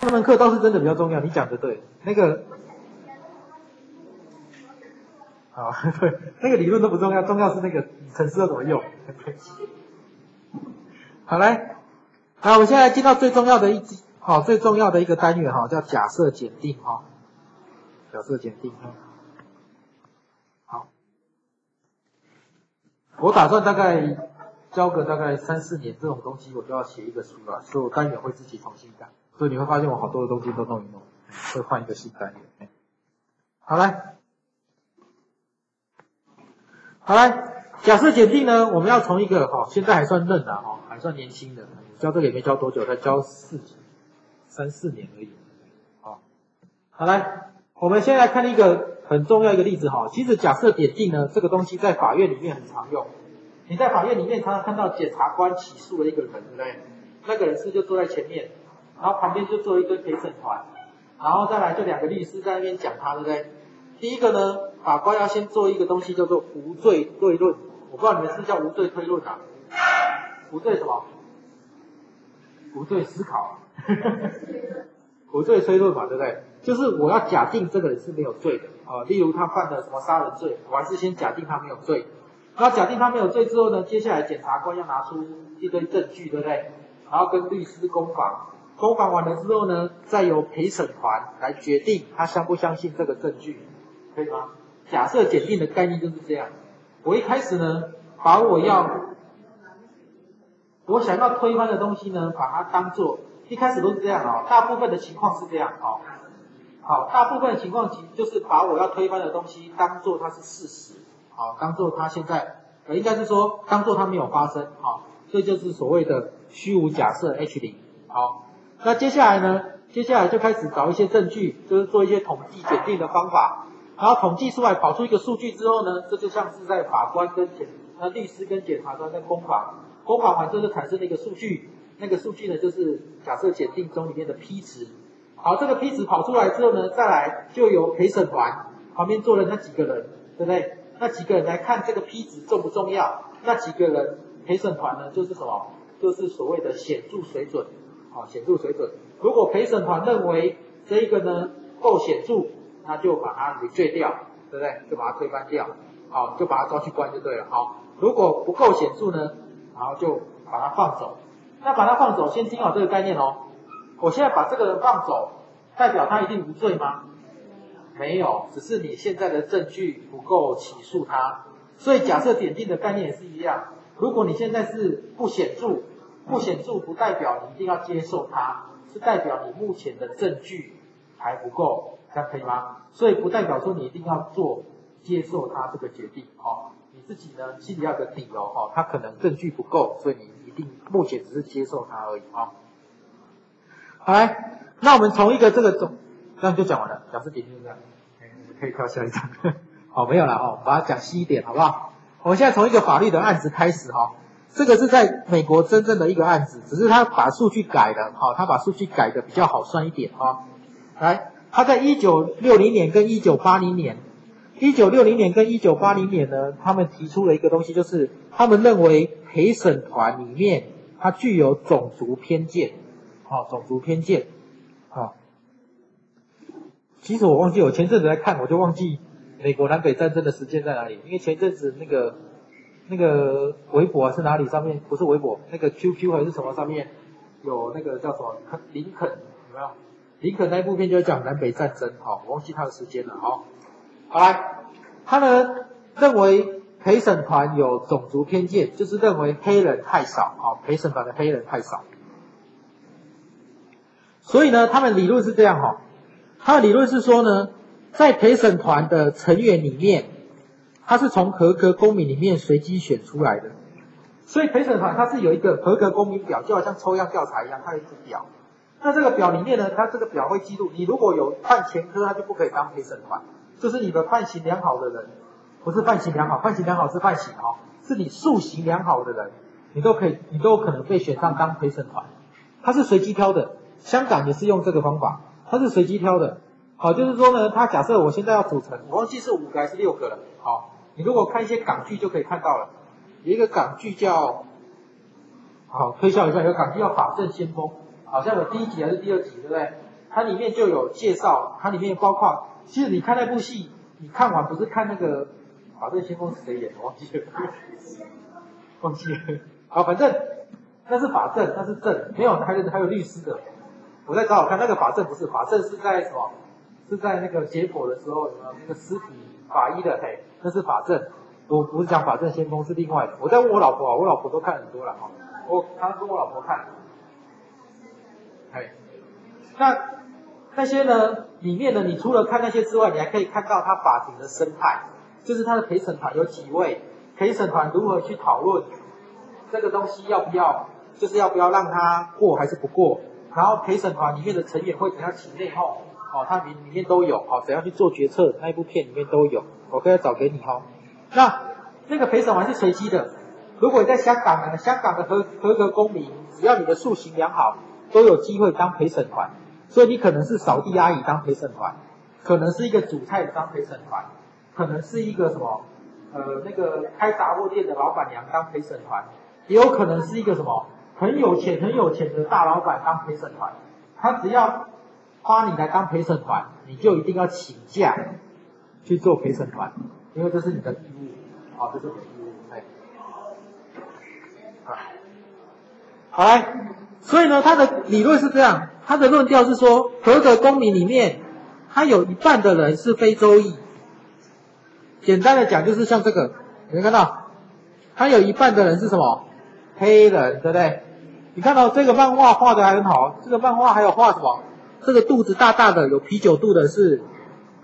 那门课倒是真的比较重要，你讲的对。那个，好，对，那个理论都不重要，重要是那个程式要怎么用。好来，好，我现在进到最重要的一，好，最重要的一个单元哈，叫假设检定哈。假设检定。好，我打算大概教个大概三四年，这种东西我就要写一个书了，所以我单元会自己重新改。所以你会发现我好多的东西都弄一弄，会换一个新单元。好来，好来，假设检定呢，我们要从一个哈，现在还算嫩的哈，还算年轻的，教这个也没教多久，才教四三四年而已。好，好来，我们先来看一个很重要一个例子哈。其实假设检定呢，这个东西在法院里面很常用。你在法院里面常常看到检察官起诉了一个人，对不对？那个人是就坐在前面。然后旁边就做一堆陪审团，然后再来就两个律师在那边讲他，对不对？第一个呢，法官要先做一个东西叫做无罪推论，我不知道你们是叫无罪推论啊？无罪什么？无罪思考，无罪推论嘛，对不对？就是我要假定这个人是没有罪的啊，例如他犯了什么杀人罪，我还是先假定他没有罪。那假定他没有罪之后呢，接下来检察官要拿出一堆证据，对不对？然后跟律师攻防。公访完了之后呢，再由陪审团来决定他相不相信这个证据，可以吗？假设检定的概念就是这样。我一开始呢，把我要我想要推翻的东西呢，把它当做一开始都是这样啊，大部分的情况是这样啊。好，大部分的情况其就是把我要推翻的东西当做它是事实，好，当做它现在呃应该是说当做它没有发生，好，这就是所谓的虚无假设 H 零，好。那接下来呢？接下来就开始找一些证据，就是做一些统计检定的方法。然后统计出来跑出一个数据之后呢，这就像是在法官跟检、那律师跟检察官在攻防，攻防完之后就产生了一个数据。那个数据呢，就是假设检定中里面的 P 值。好，这个 P 值跑出来之后呢，再来就由陪审团旁边坐的那几个人，对不对？那几个人来看这个 P 值重不重要？那几个人陪审团呢，就是什么？就是所谓的显著水准。好，显著水准。如果陪审团认为这一个呢够显著，那就把它给罪掉，对不对？就把它推翻掉。好，就把它抓去关就对了。好，如果不够显著呢，然后就把它放走。那把它放走，先听好这个概念哦。我现在把这个人放走，代表他一定无罪吗？没有，只是你现在的证据不够起诉他。所以假设点定的概念也是一样。如果你现在是不显著。不显著不代表你一定要接受它，是代表你目前的证据还不够，这样可以吗？所以不代表说你一定要做接受它这个决定，哦，你自己呢心里要有个底哦，哈，它可能证据不够，所以你一定目前只是接受它而已，啊。好来，那我们从一个这个总，这样就讲完了，假设点就这样，可以跳下一张，好，没有了，哦，把它讲细一点，好不好？我们现在从一个法律的案子开始，哈。这个是在美国真正的一个案子，只是他把数据改了，好，他把数据改的比较好算一点啊。来，他在一九六零年跟一九八零年，一九六零年跟一九八零年呢，他们提出了一个东西，就是他们认为陪审团里面它具有种族偏见，好，种族偏见，好。其实我忘记，我前阵子在看，我就忘记美国南北战争的时间在哪里，因为前阵子那个。那个微博是哪里？上面不是微博，那个 QQ 还是什么？上面有那个叫什么林肯有没有？林肯那部片就讲南北战争，好，我忘记他的时间了，好，好来，他呢认为陪审团有种族偏见，就是认为黑人太少，好，陪审团的黑人太少，所以呢，他们理论是这样哈，他的理论是说呢，在陪审团的成员里面。它是从合格公民里面随机选出来的，所以陪审团它是有一个合格公民表，就好像抽样调查一样，它有一个表。那这个表里面呢，它这个表会记录你如果有犯前科，它就不可以当陪审团。就是你的判刑良好的人，不是判刑良好，判刑良好是判刑哈，是你素行良好的人，你都可以，你都有可能被选上当陪审团。它是随机挑的，香港也是用这个方法，它是随机挑的。好，就是说呢，它假设我现在要组成，我忘记是五个还是六个了，好。你如果看一些港剧就可以看到了，有一个港剧叫，好推销一下，有个港剧叫《法证先锋》，好像有第一集还是第二集，对不对？它里面就有介绍，它里面包括，其实你看那部戏，你看完不是看那个《法证先锋》是谁演的？忘记了，忘记了。好，反正那是法证，那是证，没有还有还有律师的。我在找我看那个法证不是法证是在什么？是在那个解剖的时候，有没有那个尸体法医的？嘿，那是法证。我不是讲法证先锋，是另外的。我在问我老婆啊，我老婆都看很多了哈。我他跟我老婆看，哎，那那些呢？里面呢？你除了看那些之外，你还可以看到他法庭的生态，就是他的陪审团有几位，陪审团如何去讨论这个东西要不要，就是要不要让他过还是不过，然后陪审团里面的成员会怎样起内讧，哦，它里里面都有，哦，怎样去做决策，那一部片里面都有，我可以找给你哈。那那个陪审团是随机的。如果你在香港呢，香港的合合格公民，只要你的素行良好，都有机会当陪审团。所以你可能是扫地阿姨当陪审团，可能是一个煮菜的当陪审团，可能是一个什么呃那个开杂货店的老板娘当陪审团，也有可能是一个什么很有钱很有钱的大老板当陪审团。他只要花你来当陪审团，你就一定要请假去做陪审团，因为这是你的义务，啊，这是你的义务，哎。好来，所以呢，他的理论是这样，他的论调是说，合格公民里面，他有一半的人是非洲裔。简单的讲，就是像这个，有看到？他有一半的人是什么？黑人，对不对？你看到这个漫画画的还很好，这个漫画还有画什么？这个肚子大大的有啤酒肚的是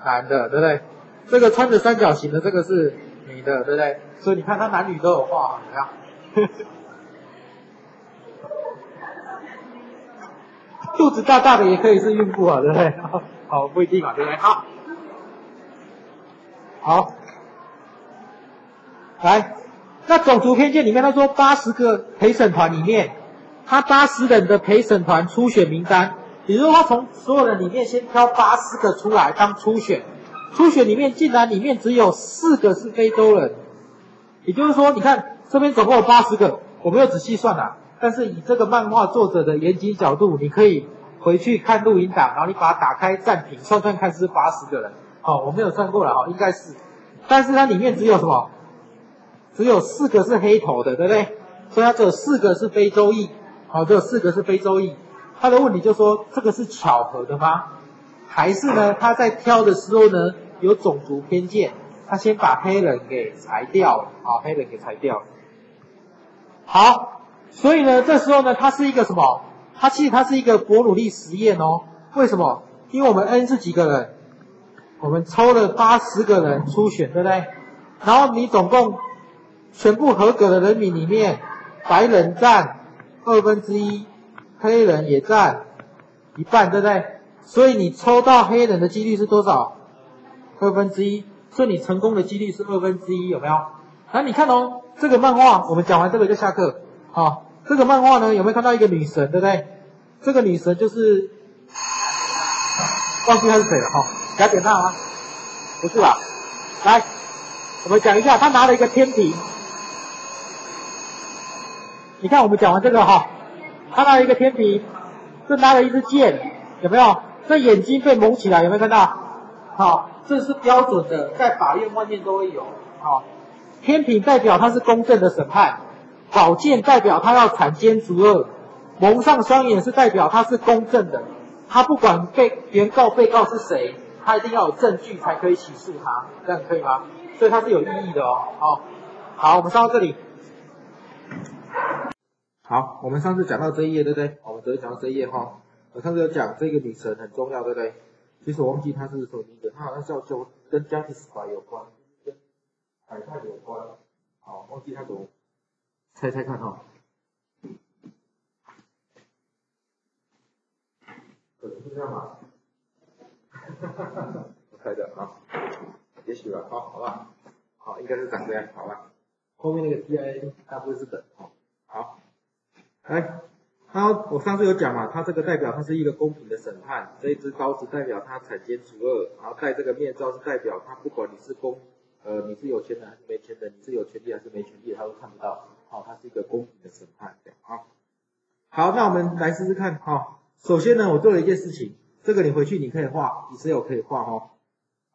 男的，对不对？这个穿着三角形的这个是女的，对不对？所以你看他男女都有画，怎么样？肚子大大的也可以是孕妇啊，对不对？好，不一定嘛，对不对？好，好，来，那种族偏见里面，他说八十个陪审团里面，他八十人的陪审团初选名单，也就是说，他从所有人里面先挑八十个出来当初选，初选里面竟然里面只有四个是非洲人，也就是说，你看这边总共有八十个，我没有仔细算啊。但是以这个漫画作者的严谨角度，你可以回去看录音档，然后你把它打开暂停，算算看是八十个人。好，我没有算过了哈，应该是。但是它里面只有什么？只有四个是黑头的，对不对？所以它只有四个是非洲裔。好，只有四个是非洲裔。他的问题就说，这个是巧合的吗？还是呢？他在挑的时候呢，有种族偏见，他先把黑人给裁掉了。好，黑人给裁掉了。好。所以呢，这时候呢，它是一个什么？它其实它是一个伯努利实验哦。为什么？因为我们 N 是几个人？我们抽了八十个人初选，对不对？然后你总共全部合格的人民里面，白人占二分之一，黑人也占一半，对不对？所以你抽到黑人的几率是多少？二分之一。所以你成功的几率是二分之一，有没有？那，你看哦，这个漫画，我们讲完这个就下课。好，这个漫画呢，有没有看到一个女神，对不对？这个女神就是忘记她是谁了哈，雅典娜吗？不是吧？来，我们讲一下，她拿了一个天平。你看，我们讲完这个哈，她拿了一个天平，这拿了一支剑，有没有？这眼睛被蒙起来，有没有看到？好，这是标准的，在法院外面都会有。好，天平代表它是公正的审判。宝剑代表他要铲奸除恶，蒙上双眼是代表他是公正的，他不管被原告、被告是谁，他一定要有证据才可以起诉他，这样可以吗？所以它是有意义的哦。好，好，我们上到这里。好，我们上次讲到这一页，对不对？我们昨天讲到这一页哈，我上次有讲这个女神很重要，对不对？其实我忘记他是什么名字，她好像叫叫跟 Justice 有关，跟海泰有关，好，忘记他怎么。猜猜看哈，可能是这样吧，我猜的啊，也许吧，好，好吧，好，应该是长这样，好吧，后面那个 T I 它不会是等，好，好，来，他我上次有讲嘛，它这个代表它是一个公平的审判，这一支刀子代表它铲奸除恶，然后戴这个面罩是代表它不管你是公，呃，你是有钱的还是没钱的，你是有权利还是没权利，他都看不到。好，它是一个公平的审判，啊，好，那我们来试试看，好，首先呢，我做了一件事情，这个你回去你可以画，Excel 可以画哦。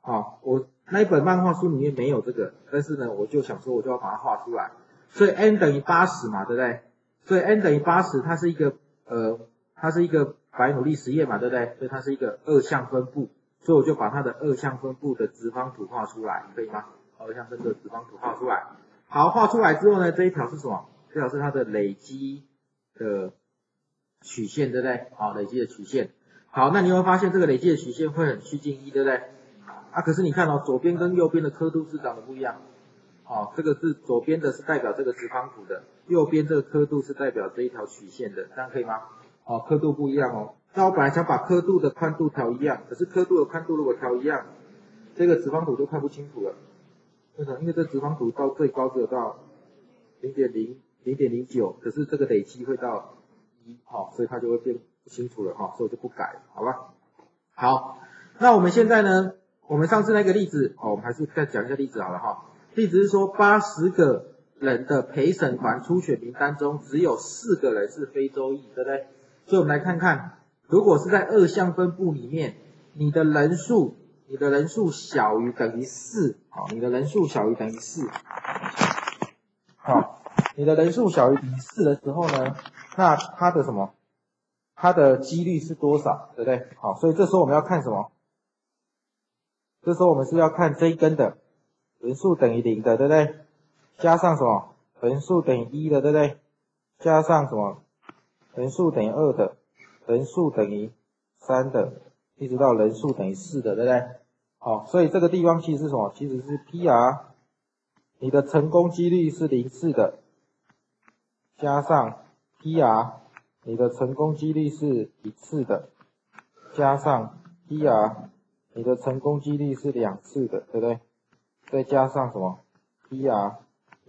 好，我那一本漫画书里面没有这个，但是呢，我就想说我就要把它画出来。所以 n 等于八十嘛，对不对？所以 n 等于八十，它是一个呃，它是一个白努力实验嘛，对不对？所以它是一个二项分布，所以我就把它的二项分布的直方图画出来，可以吗？二项分布的直方图画出来。好，画出来之后呢，这一条是什么？这条是它的累积的曲线，对不对？好，累积的曲线。好，那你会发现这个累积的曲线会很趋近一，对不对？啊，可是你看哦，左边跟右边的刻度是长得不一样。哦，这个是左边的是代表这个直方图的，右边这个刻度是代表这一条曲线的，这样可以吗？哦，刻度不一样哦。那我本来想把刻度的宽度调一样，可是刻度的宽度如果调一样，这个直方图就看不清楚了。为什么？因为这直方图到最高只有到零点零零点零九，可是这个累积会到一，好，所以它就会变不清楚了哈，所以我就不改，好吧？好，那我们现在呢？我们上次那个例子，哦，我们还是再讲一下例子好了哈。例子是说八十个人的陪审团初选名单中，只有四个人是非洲裔，对不对？所以我们来看看，如果是在二项分布里面，你的人数，你的人数小于等于四，好，你的人数小于等于四，好，你的人数小于等于四的时候呢，那它的什么？它的几率是多少，对不对？好，所以这时候我们要看什么？这时候我们是要看这一根的人数等于零的，对不对？加上什么？人数等于一的，对不对？加上什么？人数等于二的，人数等于三的，一直到人数等于四的，对不对？好，所以这个地方其实是什么？其实是 PR，你的成功几率是零次的，加上 PR，你的成功几率是一次的，加上 PR。你的成功几率是两次的，对不对？再加上什么？PR，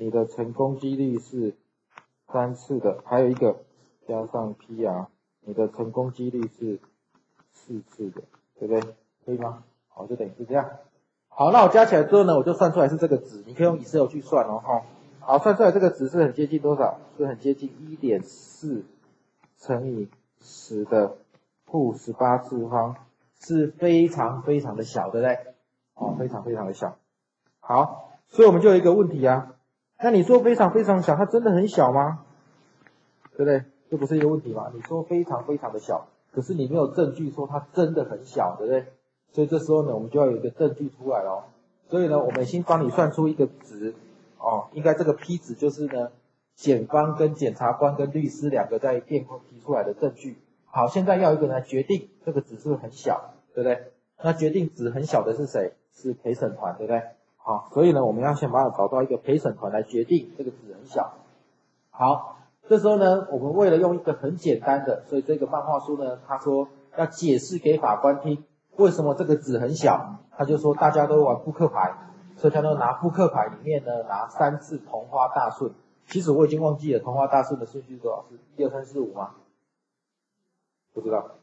你的成功几率是三次的，还有一个加上 PR，你的成功几率是四次的，对不对？可以吗？好，就等于是这样。好，那我加起来之后呢，我就算出来是这个值，你可以用 Excel 去算哦，哈。好，算出来这个值是很接近多少？是很接近一点四乘以十的负十八次方。是非常非常的小，对不对？哦，非常非常的小。好，所以我们就有一个问题啊。那你说非常非常小，它真的很小吗？对不对？这不是一个问题吗？你说非常非常的小，可是你没有证据说它真的很小，对不对？所以这时候呢，我们就要有一个证据出来了。所以呢，我们先帮你算出一个值哦，应该这个 P 值就是呢，检方跟检察官跟律师两个在辩方提出来的证据。好，现在要一个来决定这个值是不是很小，对不对？那决定值很小的是谁？是陪审团，对不对？好，所以呢，我们要先把它找到一个陪审团来决定这个纸很小。好，这时候呢，我们为了用一个很简单的，所以这个漫画书呢，他说要解释给法官听，为什么这个纸很小？他就说大家都玩扑克牌，所以他都拿扑克牌里面呢拿三次同花大顺。其实我已经忘记了同花大顺的顺序是多少，是一二三四五吗？不知道，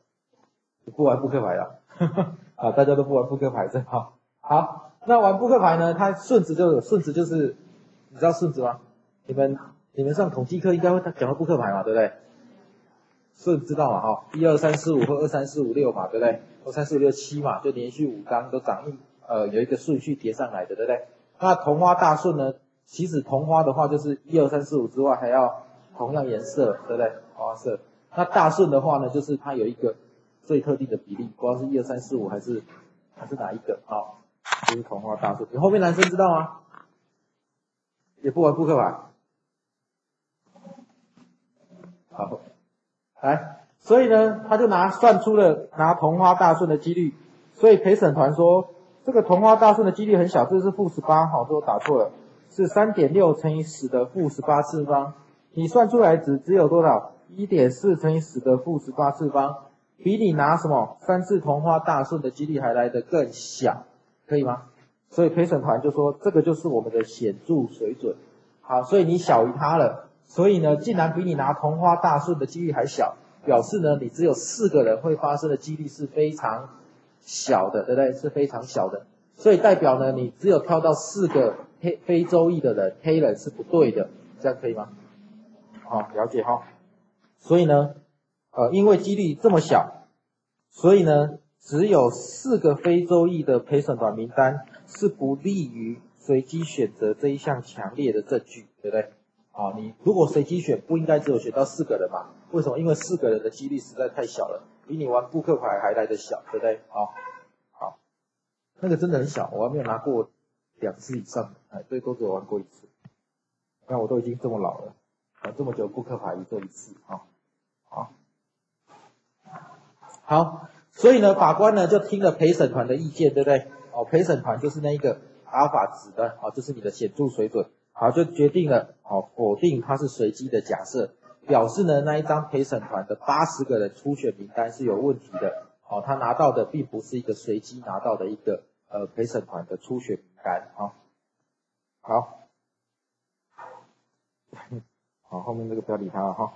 不玩扑克牌了，啊，大家都不玩扑克牌，是吧？好，那玩扑克牌呢？它顺子就有顺子，就是你知道顺子吗？你们你们上统计课应该会讲到扑克牌嘛，对不对？顺知道嘛？哈，一二三四五或二三四五六嘛，对不对？二三四五六七嘛，就连续五张都长一呃有一个顺序叠上来的，对不对？那同花大顺呢？其实同花的话就是一二三四五之外还要同样颜色，对不对？花色。那大顺的话呢，就是它有一个最特定的比例，不知道是一二三四五还是还是哪一个啊？就是同花大顺。你后面男生知道吗？也不玩扑克牌。好，来，所以呢，他就拿算出了拿同花大顺的几率。所以陪审团说，这个同花大顺的几率很小，这是负十八，好，这我打错了，是三点六乘以十的负十八次方。你算出来只只有多少？一点四乘以十的负十八次方，比你拿什么三次同花大顺的几率还来得更小，可以吗？所以陪审团就说这个就是我们的显著水准。好，所以你小于他了，所以呢，竟然比你拿同花大顺的几率还小，表示呢，你只有四个人会发生的几率是非常小的，对不对？是非常小的，所以代表呢，你只有挑到四个黑非洲裔的人，黑人是不对的，这样可以吗？好，了解哈。所以呢，呃，因为几率这么小，所以呢，只有四个非洲裔的陪审团名单是不利于随机选择这一项强烈的证据，对不对？啊，你如果随机选，不应该只有选到四个人嘛？为什么？因为四个人的几率实在太小了，比你玩扑克牌还来得小，对不对？啊，好，那个真的很小，我还没有拿过两次以上，哎，最多只有玩过一次。那我都已经这么老了，啊这么久扑克牌也做一次，啊，好，好。所以呢，法官呢就听了陪审团的意见，对不对？哦，陪审团就是那一个阿尔法值的，哦，就是你的显著水准，好，就决定了，哦，否定它是随机的假设，表示呢那一张陪审团的八十个人初选名单是有问题的，哦，他拿到的并不是一个随机拿到的一个呃陪审团的初选名单，啊，好，好，后面这个不要理他了哈，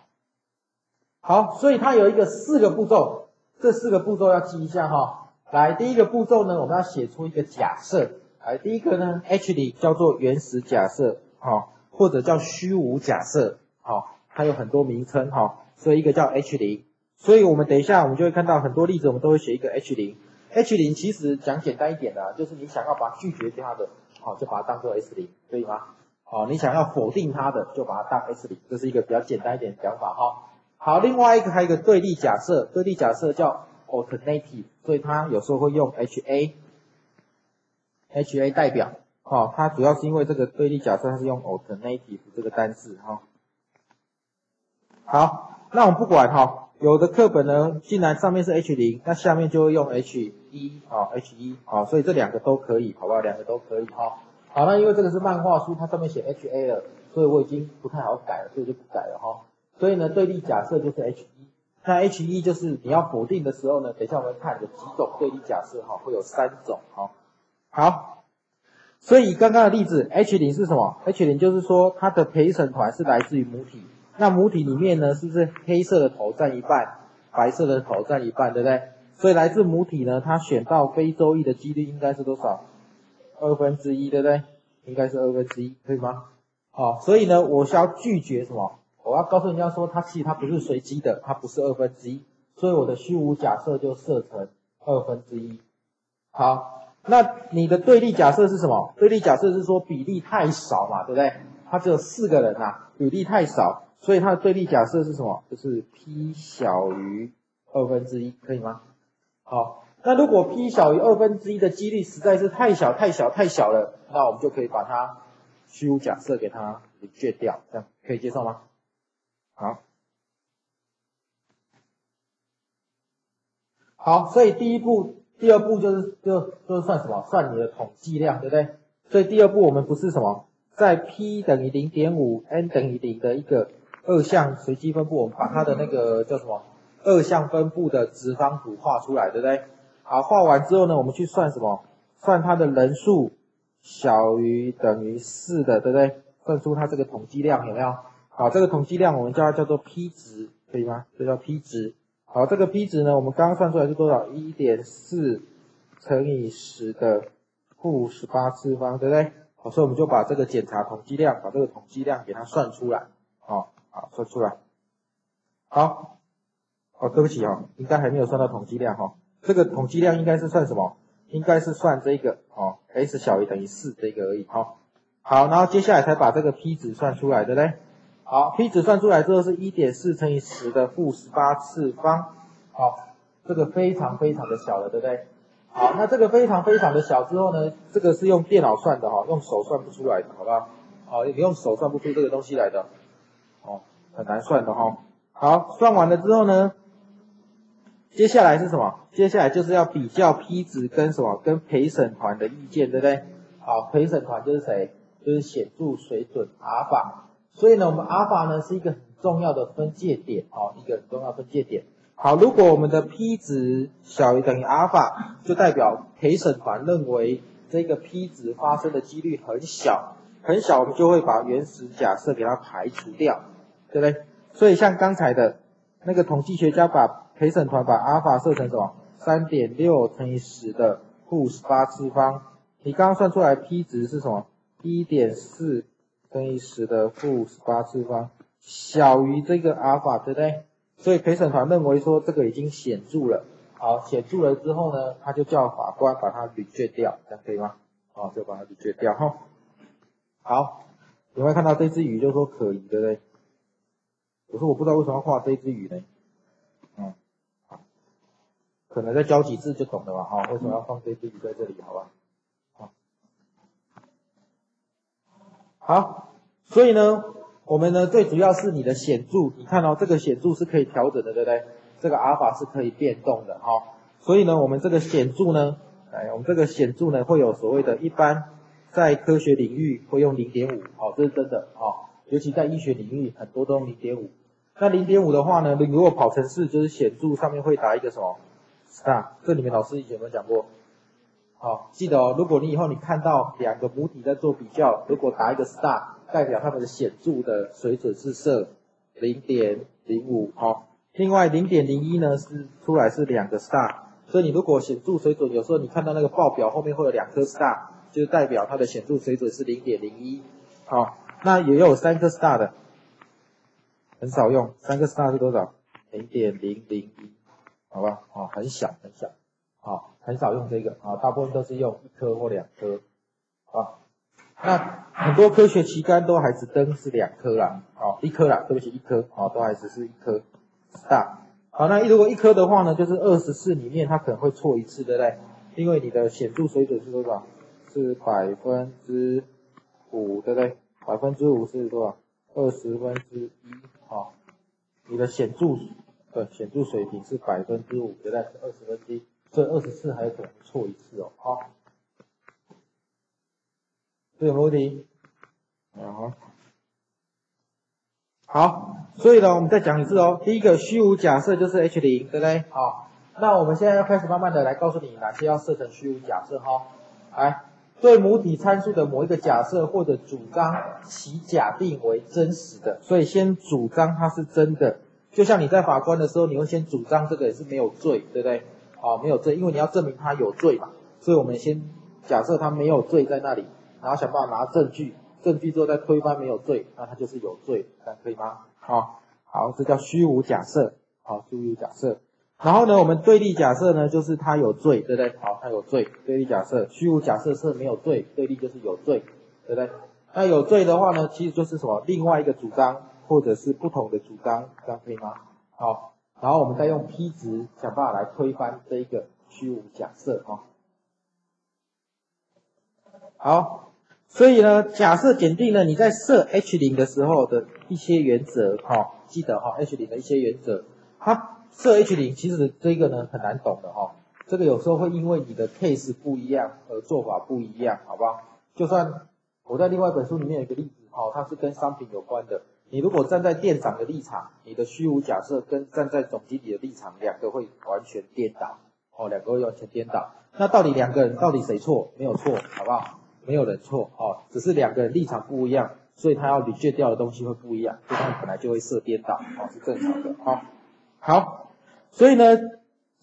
好，所以它有一个四个步骤。这四个步骤要记一下哈。来，第一个步骤呢，我们要写出一个假设。来，第一个呢，H 零叫做原始假设，好，或者叫虚无假设，好，它有很多名称哈。所以一个叫 H 零。所以我们等一下我们就会看到很多例子，我们都会写一个 H 零。H 零其实讲简单一点的，就是你想要把拒绝它的，好，就把它当做 S 零，可以吗？好，你想要否定它的，就把它当 S 零，这是一个比较简单一点的讲法哈。好，另外一个还有一个对立假设，对立假设叫 alternative，所以它有时候会用 H A，H A 代表，好，它主要是因为这个对立假设它是用 alternative 这个单字哈。好，那我们不管哈，有的课本呢，既然上面是 H 零，那下面就会用 H 一，啊 H 一，好，所以这两个都可以，好不好？两个都可以哈。好，那因为这个是漫画书，它上面写 H A 了，所以我已经不太好改了，所以就不改了哈。所以呢，对立假设就是 H 一，那 H 一就是你要否定的时候呢，等一下我们看有几种对立假设哈，会有三种哈。好，所以刚刚的例子 H 零是什么？H 零就是说它的陪审团是来自于母体，那母体里面呢，是不是黑色的头占一半，白色的头占一半，对不对？所以来自母体呢，它选到非洲裔的几率应该是多少？二分之一，对不对？应该是二分之一，可以吗？好，所以呢，我需要拒绝什么？我要告诉人家说，它其实它不是随机的，它不是二分之一，所以我的虚无假设就设成二分之一。好，那你的对立假设是什么？对立假设是说比例太少嘛，对不对？它只有四个人呐，比例太少，所以它的对立假设是什么？就是 p 小于二分之一，可以吗？好，那如果 p 小于二分之一的几率实在是太小太小太小了，那我们就可以把它虚无假设给它削掉，这样可以接受吗？好，好，所以第一步、第二步就是就就是算什么？算你的统计量，对不对？所以第二步我们不是什么，在 p 等于零点五，n 等于零的一个二项随机分布，我们把它的那个叫什么二项分布的直方图画出来，对不对？好，画完之后呢，我们去算什么？算它的人数小于等于四的，对不对？算出它这个统计量有没有？好，这个统计量我们叫它叫做 P 值，可以吗？这叫 P 值。好，这个 P 值呢，我们刚刚算出来是多少？一点四乘以十的负十八次方，对不对？好，所以我们就把这个检查统计量，把这个统计量给它算出来。好，好，算出来。好，哦，对不起哦，应该还没有算到统计量哈。这个统计量应该是算什么？应该是算这个哦，s 小于等于四这个而已。好，好，然后接下来才把这个 P 值算出来，对不对？好，P 值算出来之后是1.4乘以10的负18次方，好，这个非常非常的小了，对不对？好，那这个非常非常的小之后呢，这个是用电脑算的哈，用手算不出来的，好不好？好，你用手算不出这个东西来的，哦，很难算的哈。好，算完了之后呢，接下来是什么？接下来就是要比较 P 值跟什么？跟陪审团的意见，对不对？好，陪审团就是谁？就是显著水准阿尔法。所以呢，我们阿尔法呢是一个很重要的分界点，哦，一个很重要分界点。好，如果我们的 P 值小于等于阿尔法，就代表陪审团认为这个 P 值发生的几率很小，很小，我们就会把原始假设给它排除掉，对不对？所以像刚才的那个统计学家把陪审团把阿尔法设成什么？三点六乘以十的负十八次方，你刚刚算出来 P 值是什么？一点四。乘以十的负五十八次方小于这个阿尔法，对不对？所以陪审团认为说这个已经显著了，好，显著了之后呢，他就叫法官把它捋卷掉，这样可以吗？好，就把它捋卷掉哈。好，有没有看到这只鱼就说可疑，对不对？可是我不知道为什么要画这只鱼呢？嗯，可能再教几次就懂了吧？哈，为什么要放这只鱼在这里？好吧？好，所以呢，我们呢最主要是你的显著，你看到这个显著是可以调整的，对不对？这个阿尔法是可以变动的，哈。所以呢，我们这个显著呢，哎，我们这个显著呢会有所谓的一般在科学领域会用零点五，好，这是真的，好，尤其在医学领域很多都用零点五。那零点五的话呢，你如果跑程式就是显著上面会打一个什么看这里面老师以前有没有讲过？好，记得哦，如果你以后你看到两个母体在做比较，如果打一个 star，代表它们的显著的水准是设零点零五，好，另外零点零一呢是出来是两个 star，所以你如果显著水准有时候你看到那个报表后面会有两颗 star，就代表它的显著水准是零点零一，好，那也有三颗 star 的。很少用，三个 star 是多少？零点零零一，好吧？哦，很小很小，好，很少用这个啊，大部分都是用一颗或两颗，啊，那很多科学期刊都还是登是两颗啦，啊，一颗啦，对不起，一颗，啊，都还是是一颗 star，好，那如果一颗的话呢，就是二十次里面它可能会错一次，对不对？因为你的显著水准是多少？是百分之五，对不对？百分之五是多少？二十分之一。好，你的显著的显著水平是百分之五，对不对是二十分之一，这二十次还有可能错一次哦。好，这有没有问题？好，好，所以呢，我们再讲一次哦。第一个虚无假设就是 H 零，对不对？好，那我们现在要开始慢慢的来告诉你哪些要设成虚无假设哈。来。对母体参数的某一个假设或者主张其假定为真实的，所以先主张它是真的。就像你在法官的时候，你会先主张这个也是没有罪，对不对？哦，没有罪，因为你要证明他有罪嘛。所以我们先假设他没有罪在那里，然后想办法拿证据，证据之后再推翻没有罪，那他就是有罪，这样可以吗？好，好，这叫虚无假设，好，虚无假设。然后呢，我们对立假设呢，就是他有罪，对不对？好，他有罪。对立假设，虚无假设是没有罪，对立就是有罪，对不对？那有罪的话呢，其实就是什么？另外一个主张，或者是不同的主张，这样可以吗？好，然后我们再用 P 值想办法来推翻这一个虚无假设，哈。好，所以呢，假设检定呢，你在设 H 零的时候的一些原则，哈，记得哈，H 零的一些原则，它。设 H 零其实这个呢很难懂的哈，这个有时候会因为你的 case 不一样而做法不一样，好吧？就算我在另外一本书里面有一个例子，哈，它是跟商品有关的。你如果站在店长的立场，你的虚无假设跟站在总经理的立场，两个会完全颠倒，哦，两个会完全颠倒。那到底两个人到底谁错？没有错，好不好？没有人错，哦，只是两个人立场不一样，所以他要理解掉的东西会不一样，所以他们本来就会设颠倒，哦，是正常的，好，好。所以呢，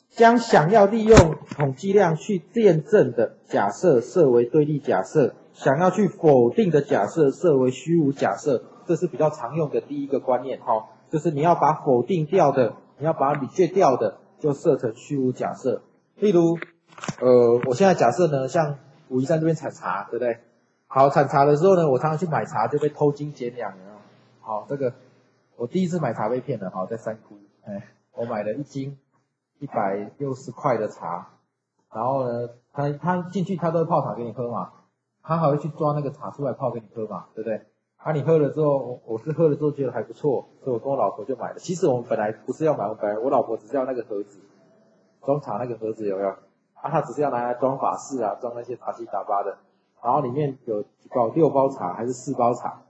将想要利用统计量去验证的假设设为对立假设，想要去否定的假设设为虚无假设，这是比较常用的第一个观念哈，就是你要把否定掉的，你要把理解掉的，就设成虚无假设。例如，呃，我现在假设呢，像武夷山这边产茶，对不对？好，产茶的时候呢，我常常去买茶就被偷斤减两，好，这个我第一次买茶被骗了，好，在三姑，哎。我买了一斤一百六十块的茶，然后呢，他他进去他都会泡茶给你喝嘛，他还会去抓那个茶出来泡给你喝嘛，对不对？啊，你喝了之后，我是喝了之后觉得还不错，所以我跟我老婆就买了。其实我们本来不是要买，我本来我老婆只是要那个盒子，装茶那个盒子有没有？啊，她只是要拿来装法式啊，装那些杂七杂八的，然后里面有几包六包茶还是四包茶，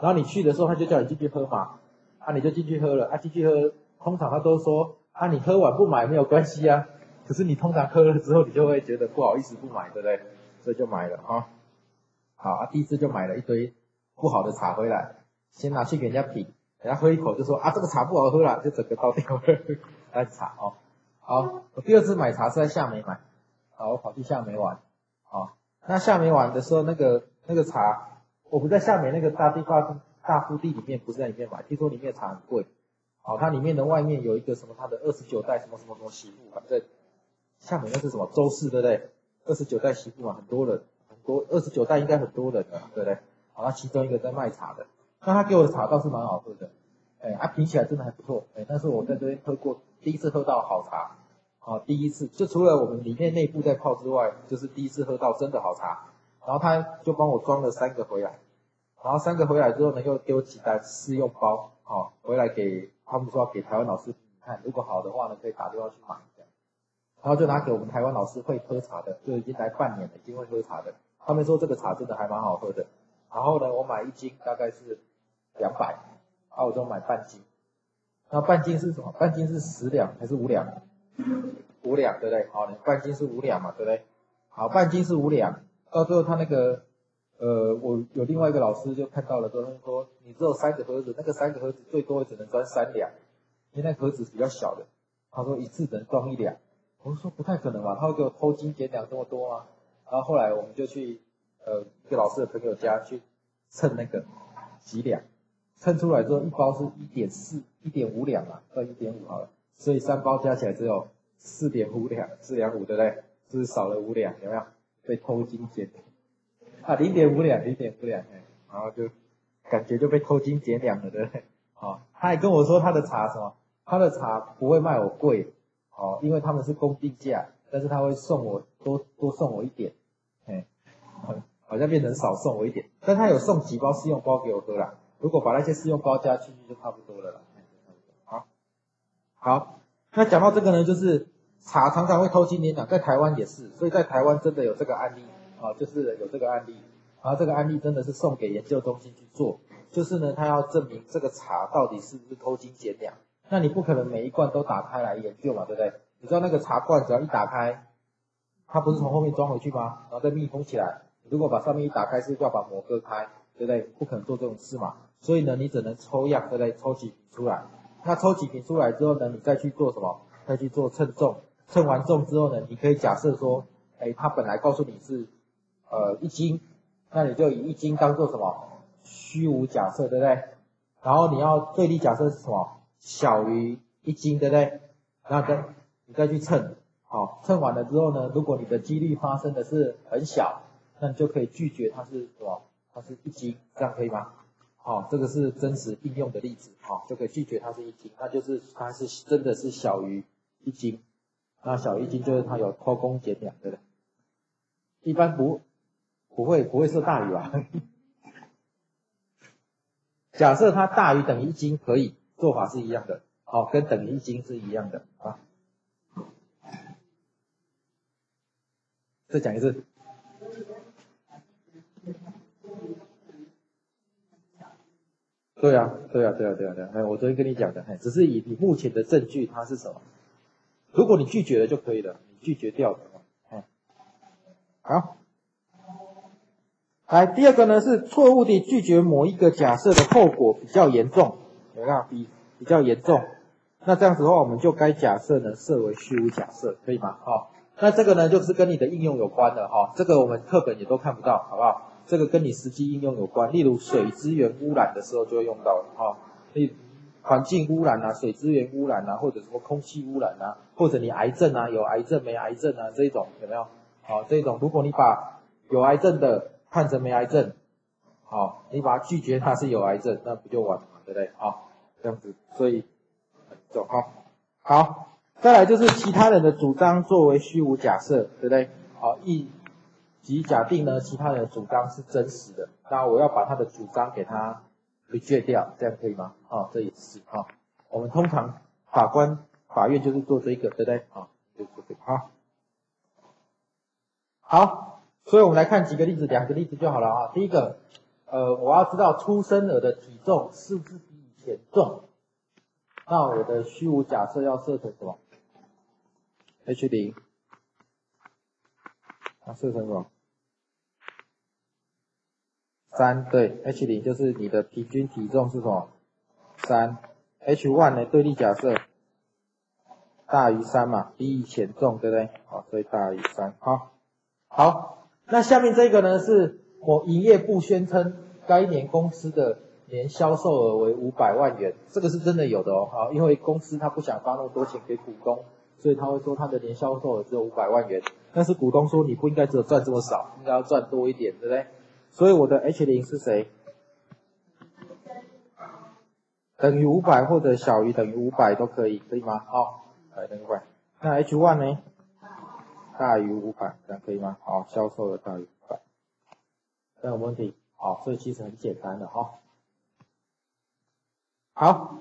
然后你去的时候他就叫你进去喝嘛，啊，你就进去喝了，啊，进去喝。通常他都说啊，你喝完不买没有关系啊。可是你通常喝了之后，你就会觉得不好意思不买，对不对？所以就买了啊。好啊，第一次就买了一堆不好的茶回来，先拿去给人家品，人家喝一口就说啊，这个茶不好喝了，就整个倒掉了。那茶哦，好，我第二次买茶是在夏梅买，好，我跑去夏梅玩，好，那夏梅玩的时候，那个那个茶，我不在夏梅那个大地花大腹地里面，不是在里面买，听说里面的茶很贵。好，它里面的外面有一个什么，它的二十九代什么什么什么媳妇，反正厦门那是什么周氏对不对？二十九代媳妇嘛，很多人，很多二十九代应该很多人的，对不对？好，那其中一个在卖茶的，那他给我的茶倒是蛮好喝的，哎，啊，品起来真的还不错，哎，但是我在这边喝过，第一次喝到好茶，啊，第一次，就除了我们里面内部在泡之外，就是第一次喝到真的好茶，然后他就帮我装了三个回来，然后三个回来之后呢，又丢几袋试用包，好，回来给他们说给台湾老师看，如果好的话呢，可以打电话去买一下。然后就拿给我们台湾老师会喝茶的，就已经来半年了，已经会喝茶的。他们说这个茶真的还蛮好喝的。然后呢，我买一斤大概是两百，澳洲买半斤。那半斤是什么？半斤是十两还是五两？五两对不对？好，半斤是五两嘛，对不对？好，半斤是五两。到最后他那个，呃，我有另外一个老师就看到了，跟他说你只有三个盒子，那个三个盒子最多也只能装三两，因为那盒子比较小的。他说一次只能装一两。我说不太可能吧，他会给我偷斤减两这么多吗？然后后来我们就去呃一个老师的朋友家去称那个几两，称出来之后一包是一点四一点五两啊，到一点五好了，所以三包加起来只有四点五两，四两五对不对？是不是少了五两？有没有被偷斤减？啊，零点五两，零点五两，哎，然后就感觉就被偷斤减两了，对不对？好，他还跟我说他的茶什么，他的茶不会卖我贵。哦，因为他们是公定价，但是他会送我多多送我一点，哎，好像变成少送我一点，但他有送几包试用包给我喝啦。如果把那些试用包加进去就差不多了啦。好，好，那讲到这个呢，就是茶常常会偷斤减两，在台湾也是，所以在台湾真的有这个案例啊，就是有这个案例，然后这个案例真的是送给研究中心去做，就是呢，他要证明这个茶到底是不是偷斤减两。那你不可能每一罐都打开来研究嘛，对不对？你知道那个茶罐只要一打开，它不是从后面装回去吗？然后再密封起来。如果把上面一打开，是要把膜割开，对不对？不可能做这种事嘛。所以呢，你只能抽样，对不对？抽几瓶出来。那抽几瓶出来之后呢，你再去做什么？再去做称重。称完重之后呢，你可以假设说，哎，它本来告诉你是呃一斤，那你就以一斤当做什么虚无假设，对不对？然后你要最低假设是什么？小于一斤，对不对？那再你再去称，好，称完了之后呢，如果你的几率发生的是很小，那你就可以拒绝它是什么？它是一斤，这样可以吗？好，这个是真实应用的例子，好，就可以拒绝它是一斤，那就是它是真的是小于一斤，那小于一斤就是它有偷工减两，对不对？一般不不会不会是大于吧？假设它大于等于一斤可以。做法是一样的，好，跟等于一斤是一样的啊。再讲一次。对啊，对啊，对啊，对啊，对啊，哎，我昨天跟你讲的，哎，只是以你目前的证据，它是什么？如果你拒绝了就可以了，你拒绝掉的话，哎，好。来，第二个呢是错误地拒绝某一个假设的后果比较严重。有没有比比较严重？那这样子的话，我们就该假设呢设为虚无假设，可以吗？好，那这个呢就是跟你的应用有关的哈，这个我们课本也都看不到，好不好？这个跟你实际应用有关，例如水资源污染的时候就会用到了哈，例环境污染啊，水资源污染啊，或者什么空气污染啊，或者你癌症啊，有癌症没癌症啊这一种有没有？好，这种如果你把有癌症的看成没癌症，好，你把它拒绝它是有癌症，那不就完了嘛，对不对？好。这样子，所以走好，好，再来就是其他人的主张作为虚无假设，对不对？好，一即假定呢，其他人的主张是真实的，那我要把他的主张给他推拒掉，这样可以吗？啊，这也是啊，我们通常法官、法院就是做这个，对不对？啊，就是这个，好，好，所以我们来看几个例子，两个例子就好了啊。第一个，呃，我要知道出生儿的体重是不是？比以前重，那我的虚无假设要设成什么？H 零，啊设成什么？三对，H 零就是你的平均体重是什么？三，H one 呢对立假设大于三嘛，比以前重，对不对？好，所以大于三，好，好，那下面这个呢是我营业部宣称该年公司的。年销售额为五百万元，这个是真的有的哦，好，因为公司他不想发那么多钱给股东，所以他会说他的年销售额只有五百万元。但是股东说你不应该只有赚这么少，应该要赚多一点，对不对？所以我的 H 零是谁？等于五百或者小于等于五百都可以，可以吗？好，来等于五。那 H one 呢？大于五百，这样可以吗？好，销售额大于五百，这样有问题？好，所以其实很简单的哈。好，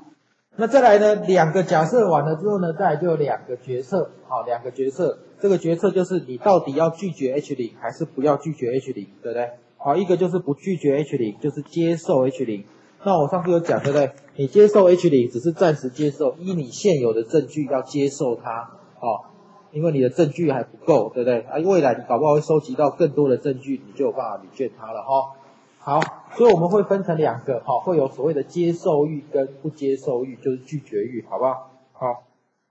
那再来呢？两个假设完了之后呢，再来就有两个决策，好，两个决策。这个决策就是你到底要拒绝 H 零还是不要拒绝 H 零，对不对？好，一个就是不拒绝 H 零，就是接受 H 零。那我上次有讲，对不对？你接受 H 零只是暂时接受，依你现有的证据要接受它，好，因为你的证据还不够，对不对？啊，未来你搞不好会收集到更多的证据，你就有办法履券它了，哈。好，所以我们会分成两个，哈，会有所谓的接受欲跟不接受欲，就是拒绝欲，好不好？好，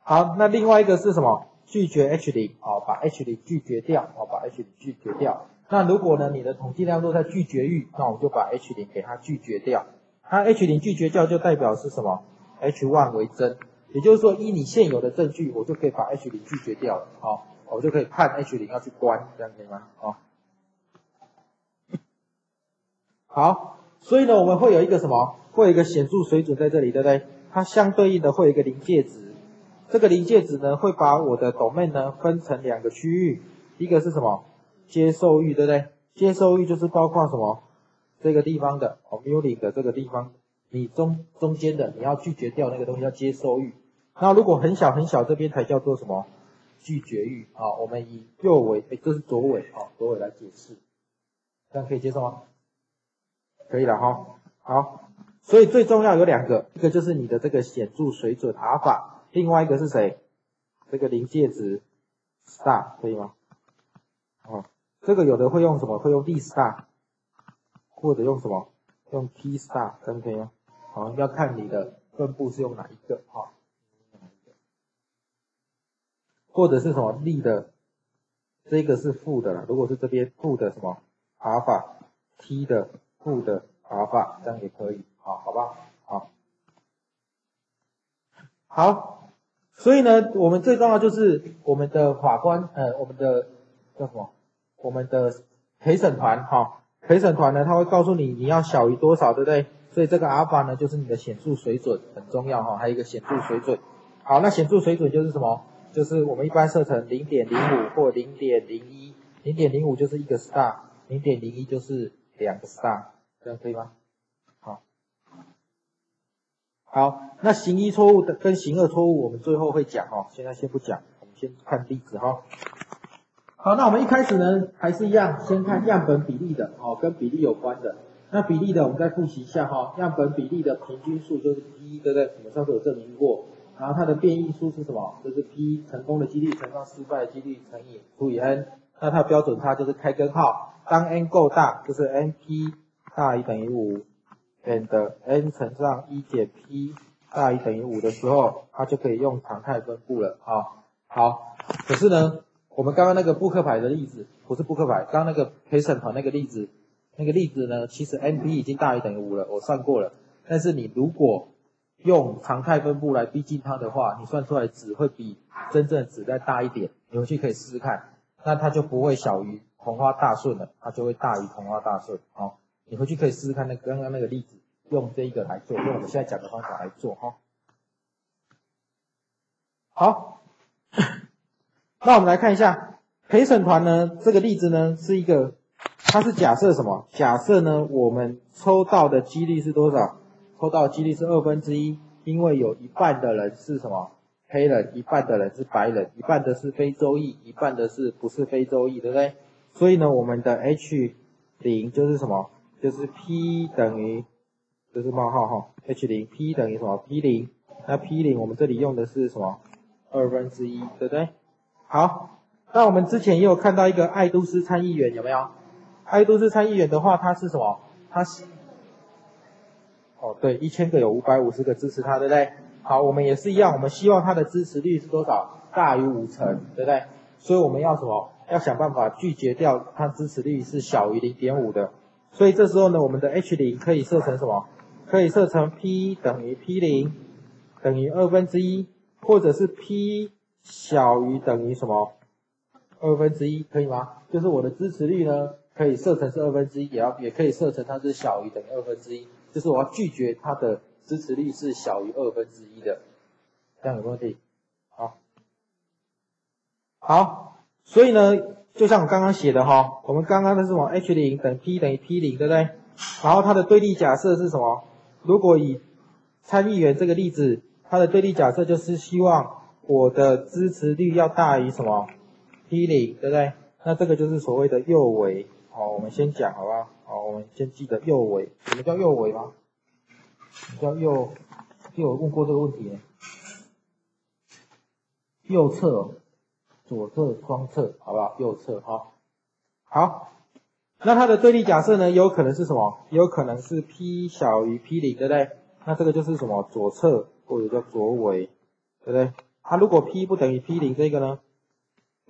好，那另外一个是什么？拒绝 H 零，好，把 H 零拒绝掉，好，把 H 零拒绝掉。那如果呢，你的统计量落在拒绝域，那我就把 H 零给它拒绝掉。它 H 零拒绝掉就代表是什么？H one 为真，也就是说依你现有的证据，我就可以把 H 零拒绝掉了，好，我就可以判 H 零要去关，这样可以吗？好，好，所以呢，我们会有一个什么？会有一个显著水准在这里，对不对？它相对应的会有一个临界值，这个临界值呢，会把我的 domain 呢分成两个区域，一个是什么？接受域，对不对？接受域就是包括什么？这个地方的哦 m u l i 的这个地方，你中中间的你要拒绝掉那个东西，叫接受域。那如果很小很小，这边才叫做什么拒绝域啊？我们以右尾，哎，这是左尾啊，左尾来解释，这样可以接受吗？可以了哈。好，所以最重要有两个，一个就是你的这个显著水准阿尔法，另外一个是谁？这个临界值 star 可以吗？这个有的会用什么？会用 d star。或者用什么？用 T star 可以吗？好，要看你的分布是用哪一个哈。或者是什么力的，这个是负的了。如果是这边负的什么阿尔法，T 的负的阿尔法，这样也可以，好，好吧？好，好，所以呢，我们最重要就是我们的法官，呃，我们的叫什么？我们的陪审团，哈。陪审团呢，他会告诉你你要小于多少，对不对？所以这个阿尔法呢，就是你的显著水准很重要哈，还有一个显著水准。好，那显著水准就是什么？就是我们一般设成零点零五或零点零一，零点零五就是一个 star，零点零一就是两个 star，这样可以吗？好，好，那行一错误的跟行二错误，我们最后会讲哈，现在先不讲，我们先看例子哈。好，那我们一开始呢，还是一样，先看样本比例的，哦，跟比例有关的。那比例的，我们再复习一下哈，样本比例的平均数就是 P，对不对？我们上次有证明过。然后它的变异数是什么？就是 P 成功的几率乘上失败的几率乘以除以 N。那它的标准差就是开根号，当 N 够大，就是 NP 大于等于五，and N 乘上一减 P 大于等于五的时候，它就可以用常态分布了啊。好，可是呢？我们刚刚那个布克牌的例子不是布克牌，刚刚那个陪审团那个例子，那个例子呢，其实 NP 已经大于等于五了，我算过了。但是你如果用常态分布来逼近它的话，你算出来值会比真正的值再大一点。你回去可以试试看，那它就不会小于同花大顺了，它就会大于同花大顺。好，你回去可以试试看那刚刚那个例子，用这一个来做，用我们现在讲的方法来做哈。好。那我们来看一下陪审团呢，这个例子呢是一个，它是假设什么？假设呢我们抽到的几率是多少？抽到几率是二分之一，因为有一半的人是什么？黑人，一半的人是白人，一半的是非洲裔，一半的是不是非洲裔，对不对？所以呢，我们的 H 零就是什么？就是 P 等于，就是冒号哈，H 零 P 等于什么？P 零，那 P 零我们这里用的是什么？二分之一，对不对？好，那我们之前也有看到一个爱都斯参议员，有没有？爱都斯参议员的话，他是什么？他是，哦，对，一千个有五百五十个支持他，对不对？好，我们也是一样，我们希望他的支持率是多少？大于五成，对不对？所以我们要什么？要想办法拒绝掉他支持率是小于零点五的。所以这时候呢，我们的 H 零可以设成什么？可以设成 P 等于 P 零等于二分之一，或者是 P。小于等于什么？二分之一可以吗？就是我的支持率呢，可以设成是二分之一，也要也可以设成它是小于等于二分之一，就是我要拒绝它的支持率是小于二分之一的，这样有问题？好，好，所以呢，就像我刚刚写的哈，我们刚刚的是什么？H 零等于 P 等于 P 零，对不对？然后它的对立假设是什么？如果以参议员这个例子，它的对立假设就是希望我的支持率要大于什么 P 零，对不对？那这个就是所谓的右维。好，我们先讲好不好？好，我们先记得右维。什么叫右维吗？叫右？有问过这个问题呢？右侧、左侧、双侧，好不好？右侧好。好，那它的对立假设呢？有可能是什么？有可能是 P 小于 P 零，对不对？那这个就是什么？左侧或者叫左尾，对不对？它如果 P 不等于 P 零，这个呢？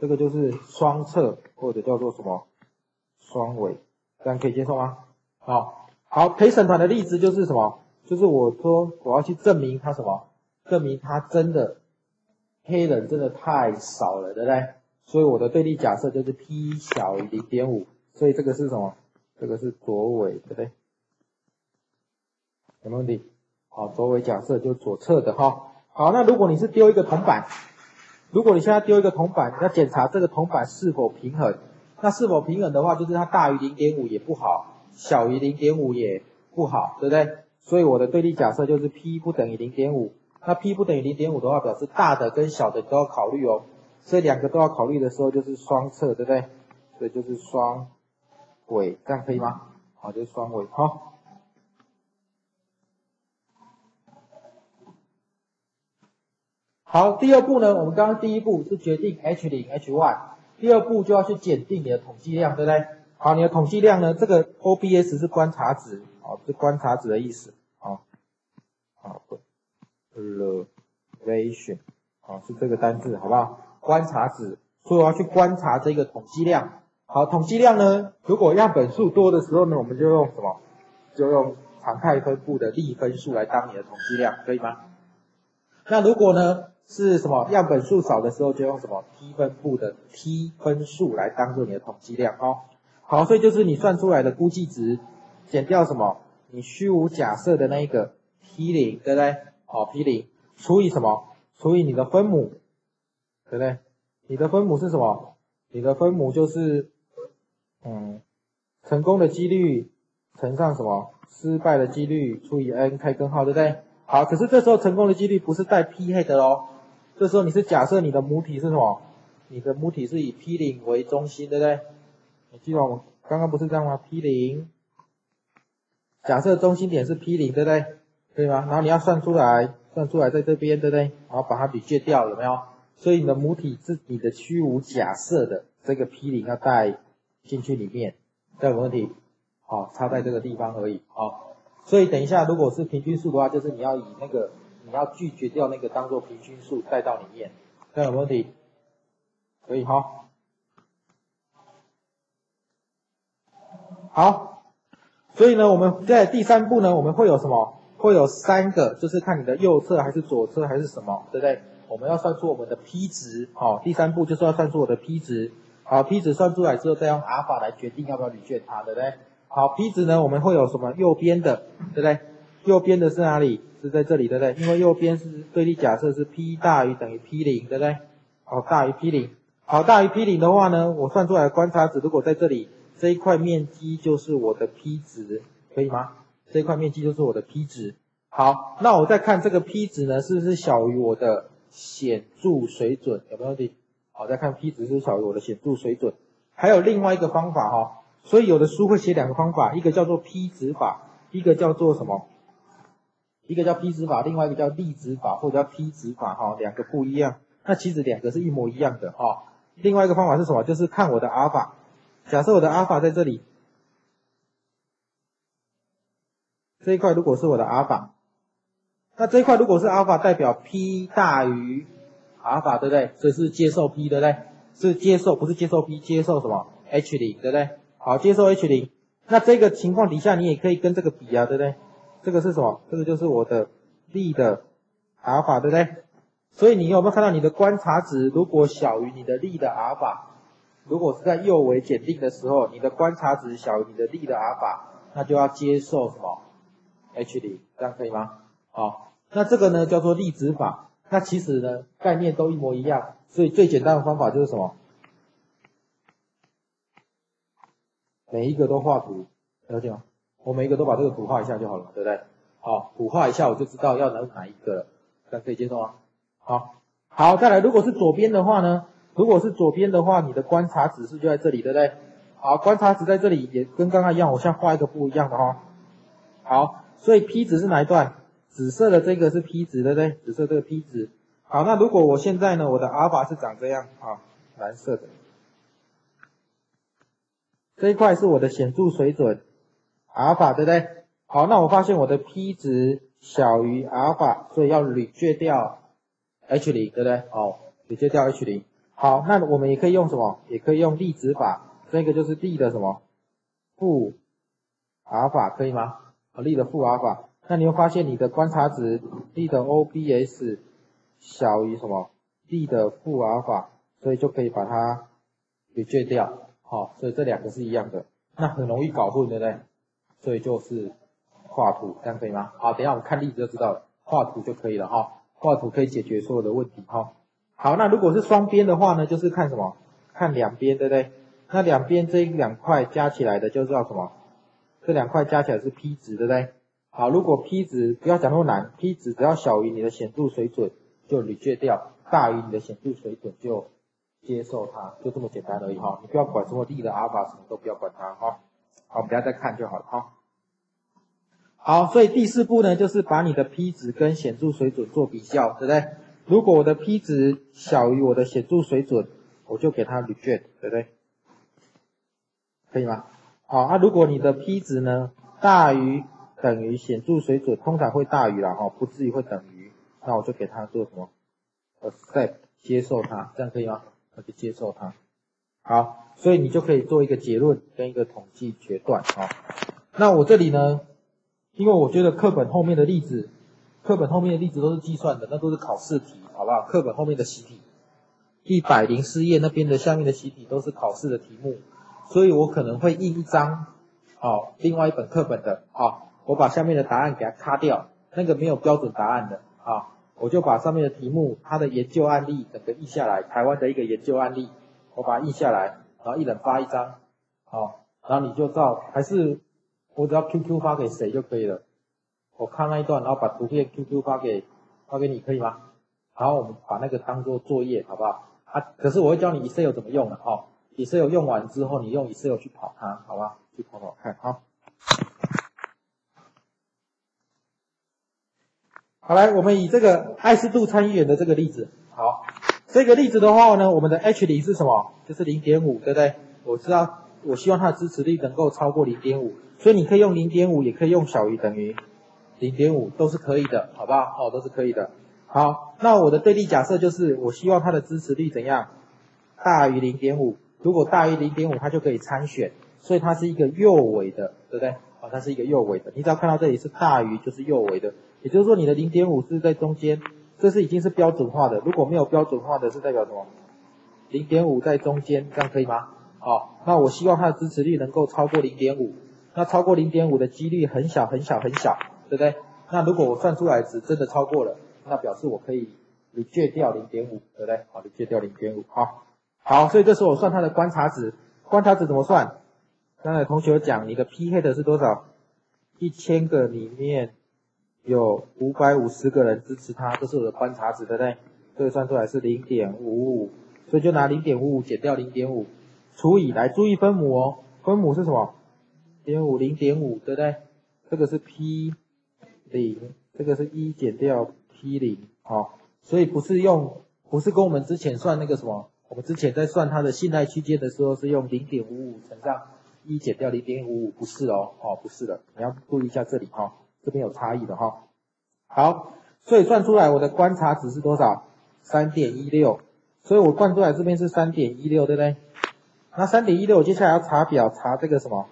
这个就是双侧或者叫做什么？双尾，这样可以接受吗？好，好，陪审团的例子就是什么？就是我说我要去证明他什么？证明他真的黑人真的太少了，对不对？所以我的对立假设就是 P 小于零点五，所以这个是什么？这个是左尾，对不对？有没有问题？好，左尾假设就左侧的哈。好，那如果你是丢一个铜板，如果你现在丢一个铜板，你要检查这个铜板是否平衡。那是否平衡的话，就是它大于零点五也不好，小于零点五也不好，对不对？所以我的对立假设就是 P 不等于零点五。那 P 不等于零点五的话，表示大的跟小的都要考虑哦。所以两个都要考虑的时候，就是双侧，对不对？所以就是双尾，这样可以吗？好，就是双尾，好。好，第二步呢？我们刚刚第一步是决定 H 零 H Y，第二步就要去检定你的统计量，对不对？好，你的统计量呢？这个 OBS 是观察值，哦，是观察值的意思，哦，好，observation，哦，是这个单字，好不好？观察值，所以我要去观察这个统计量。好，统计量呢？如果样本数多的时候呢，我们就用什么？就用常态分布的立分数来当你的统计量，可以吗？那如果呢？是什么样本数少的时候，就用什么 T 分布的 T 分数来当做你的统计量哦。好，所以就是你算出来的估计值减掉什么？你虚无假设的那一个 P 零，对不对？好，P 零除以什么？除以你的分母，对不对？你的分母是什么？你的分母就是嗯，成功的几率乘上什么？失败的几率除以 n 开根号，对不对？好，可是这时候成功的几率不是带 P 黑的喽。这时候你是假设你的母体是什么？你的母体是以 P 零为中心，对不对？你记得我们刚刚不是这样吗？P 零，假设中心点是 P 零，对不对？可以吗？然后你要算出来，算出来在这边，对不对？然后把它比借掉，有没有？所以你的母体是你的虚无假设的这个 P 零要带进去里面，这有问题？好，插在这个地方而已，好。所以等一下，如果是平均数的话，就是你要以那个。要拒绝掉那个当做平均数带到里面，这样有问题？可以哈。好，所以呢，我们在第三步呢，我们会有什么？会有三个，就是看你的右侧还是左侧还是什么，对不对？我们要算出我们的 P 值，好，第三步就是要算出我的 P 值，好，P 值算出来之后，再用阿尔法来决定要不要履卷它，对不对？好，P 值呢，我们会有什么？右边的，对不对？右边的是哪里？是在这里，对不对？因为右边是对立假设是 P 大于等于 P 零，对不对？好，大于 P 零。好，大于 P 零的话呢，我算出来观察值如果在这里，这一块面积就是我的 P 值，可以吗？这一块面积就是我的 P 值。好，那我再看这个 P 值呢，是不是小于我的显著水准？有没有问题？好，再看 P 值是小于我的显著水准。还有另外一个方法哈，所以有的书会写两个方法，一个叫做 P 值法，一个叫做什么？一个叫 P 值法，另外一个叫粒值法，或者叫 P 值法，哈，两个不一样。那其实两个是一模一样的，哈。另外一个方法是什么？就是看我的阿尔法。假设我的阿尔法在这里，这一块如果是我的阿尔法，那这一块如果是阿尔法，代表 P 大于阿尔法，对不对？所以是接受 P，对不对？是接受，不是接受 P，接受什么？H 零，对不对？好，接受 H 零。那这个情况底下，你也可以跟这个比啊，对不对？这个是什么？这个就是我的力的阿尔法，对不对？所以你有没有看到你的观察值如果小于你的力的阿尔法？如果是在右维检定的时候，你的观察值小于你的力的阿尔法，那就要接受什么 h 零，这样可以吗？好，那这个呢叫做力值法。那其实呢概念都一模一样，所以最简单的方法就是什么？每一个都画图，了解吗？我每一个都把这个图画一下就好了，对不对？好，图画一下我就知道要哪哪一个了，这样可以接受吗？好，好，再来，如果是左边的话呢？如果是左边的话，你的观察指数就在这里，对不对？好，观察值在这里，也跟刚刚一样，我现在画一个不一样的哈。好，所以 P 值是哪一段？紫色的这个是 P 值，对不对？紫色这个 P 值。好，那如果我现在呢，我的阿尔法是长这样啊，蓝色的。这一块是我的显著水准，阿尔法，对不对？好，那我发现我的 P 值小于阿尔法，所以要滤去掉 H 零，对不对？哦，滤去掉 H 零。好，那我们也可以用什么？也可以用粒子法，这个就是 D 的什么负阿尔法，可以吗？啊，力的负阿尔法。那你会发现你的观察值 D 的 OBS 小于什么？D 的负阿尔法，所以就可以把它给去掉。好，所以这两个是一样的，那很容易搞混，对不对？所以就是画图，这样可以吗？好，等下我们看例子就知道了，画图就可以了哈。画图可以解决所有的问题哈。好，那如果是双边的话呢，就是看什么？看两边，对不对？那两边这两块加起来的就叫什么？这两块加起来是 P 值，对不对？好，如果 P 值不要讲那么难，P 值只要小于你的显著水准就滤去掉，大于你的显著水准就。接受它，就这么简单而已哈，你不要管什么力的阿尔法，什么都不要管它哈，好，不要再看就好了哈。好，所以第四步呢，就是把你的 P 值跟显著水准做比较，对不对？如果我的 P 值小于我的显著水准，我就给它 reject，对不对？可以吗？好，那如果你的 P 值呢大于等于显著水准，通常会大于了哈，不至于会等于，那我就给它做什么？accept，接受它，这样可以吗？那就接受它，好，所以你就可以做一个结论跟一个统计决断啊。那我这里呢，因为我觉得课本后面的例子，课本后面的例子都是计算的，那都是考试题，好不好？课本后面的习题，一百零四页那边的下面的习题都是考试的题目，所以我可能会印一张，好，另外一本课本的，好，我把下面的答案给它擦掉，那个没有标准答案的，啊。我就把上面的题目，它的研究案例整个印下来，台湾的一个研究案例，我把它印下来，然后一人发一张，好，然后你就照，还是我只要 QQ 发给谁就可以了。我看那一段，然后把图片 QQ 发给发给你，可以吗？然后我们把那个当做作业，好不好？啊，可是我会教你 Excel 怎么用的，哈，Excel 用完之后，你用 Excel 去跑它，好吧？去跑跑看，好。好，来，我们以这个爱斯度参议员的这个例子，好，这个例子的话呢，我们的 H 零是什么？就是零点五，对不对？我知道，我希望它的支持率能够超过零点五，所以你可以用零点五，也可以用小于等于零点五，都是可以的，好不好？哦，都是可以的。好，那我的对立假设就是，我希望它的支持率怎样？大于零点五，如果大于零点五，它就可以参选，所以它是一个右尾的，对不对？哦，它是一个右尾的，你只要看到这里是大于，就是右尾的。也就是说，你的零点五是在中间，这是已经是标准化的。如果没有标准化的，是代表什么？零点五在中间，这样可以吗？好，那我希望它的支持率能够超过零点五。那超过零点五的几率很小很小很小，对不对？那如果我算出来值真的超过了，那表示我可以离决掉零点五，对不对？好离决掉零点五。好，好，所以这时候我算它的观察值。观察值怎么算？刚才同学讲，你的 P head 是多少？一千个里面。有五百五十个人支持他，这是我的观察值，对不对？这个算出来是零点五五，所以就拿零点五五减掉零点五，除以来注意分母哦，分母是什么？点五零点五，对不对？这个是 P 零，这个是一减掉 P 零，好，所以不是用，不是跟我们之前算那个什么，我们之前在算它的信赖区间的时候是用零点五五乘上一减掉零点五五，不是哦，哦，不是的，你要注意一下这里哈。这边有差异的哈，好，所以算出来我的观察值是多少？三点一六，所以我算出来这边是三点一六，对不对？那三点一六，我接下来要查表，查这个什么？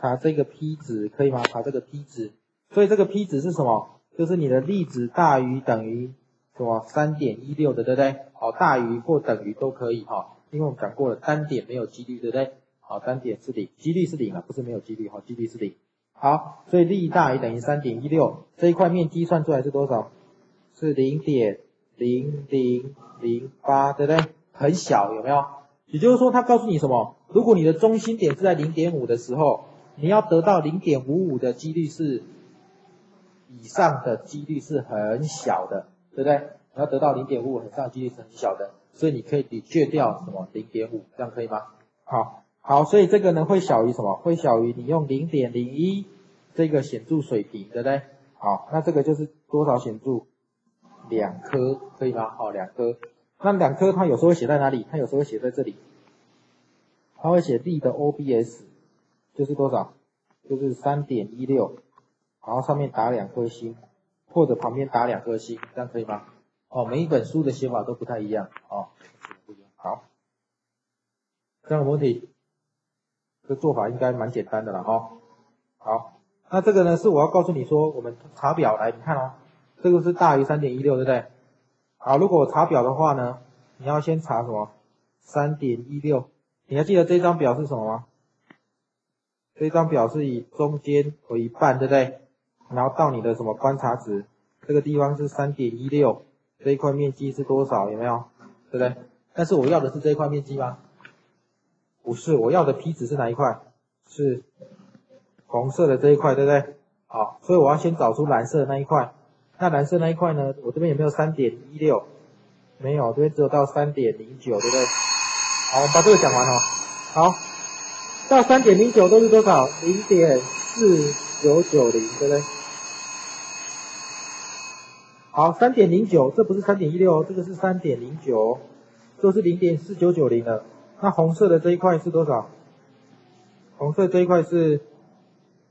查这个 P 值可以吗？查这个 P 值，所以这个 P 值是什么？就是你的粒子大于等于什么三点一六的，对不对？好，大于或等于都可以哈，因为我们讲过了，单点没有几率，对不对？好，单点是零，几率是零啊，不是没有几率哈，几率是零。好，所以力大于等于三点一六，这一块面积算出来是多少？是零点零零零八，对不对？很小，有没有？也就是说，它告诉你什么？如果你的中心点是在零点五的时候，你要得到零点五五的几率是以上的几率是很小的，对不对？你要得到零点五五以上几率是很小的，所以你可以抵去掉什么零点五，这样可以吗？好，好，所以这个呢会小于什么？会小于你用零点零一这个显著水平，对不对？好，那这个就是多少显著？两颗，可以吗？好，两颗。那两颗它有时候会写在哪里？它有时候会写在这里。它会写 D 的 OBS 就是多少？就是三点一六，然后上面打两颗星，或者旁边打两颗星，这样可以吗？哦，每一本书的写法都不太一样哦，不一样。好，这样问题，这做法应该蛮简单的了哈。好，那这个呢是我要告诉你说，我们查表来，你看哦，这个是大于三点一六，对不对？好，如果我查表的话呢，你要先查什么？三点一六。你还记得这张表是什么吗？这张表是以中间为一半，对不对？然后到你的什么观察值，这个地方是三点一六，这一块面积是多少？有没有？对不对？但是我要的是这一块面积吗？不是，我要的 P 值是哪一块？是红色的这一块，对不对？好，所以我要先找出蓝色的那一块。那蓝色那一块呢？我这边有没有三点一六？没有，这边只有到三点零九，对不对？好，我们把这个讲完哦。好，到三点零九都是多少？零点四九九零，对不对？好，三点零九，这不是三点一六，这个是三点零九，都是零点四九九零的。那红色的这一块是多少？红色这一块是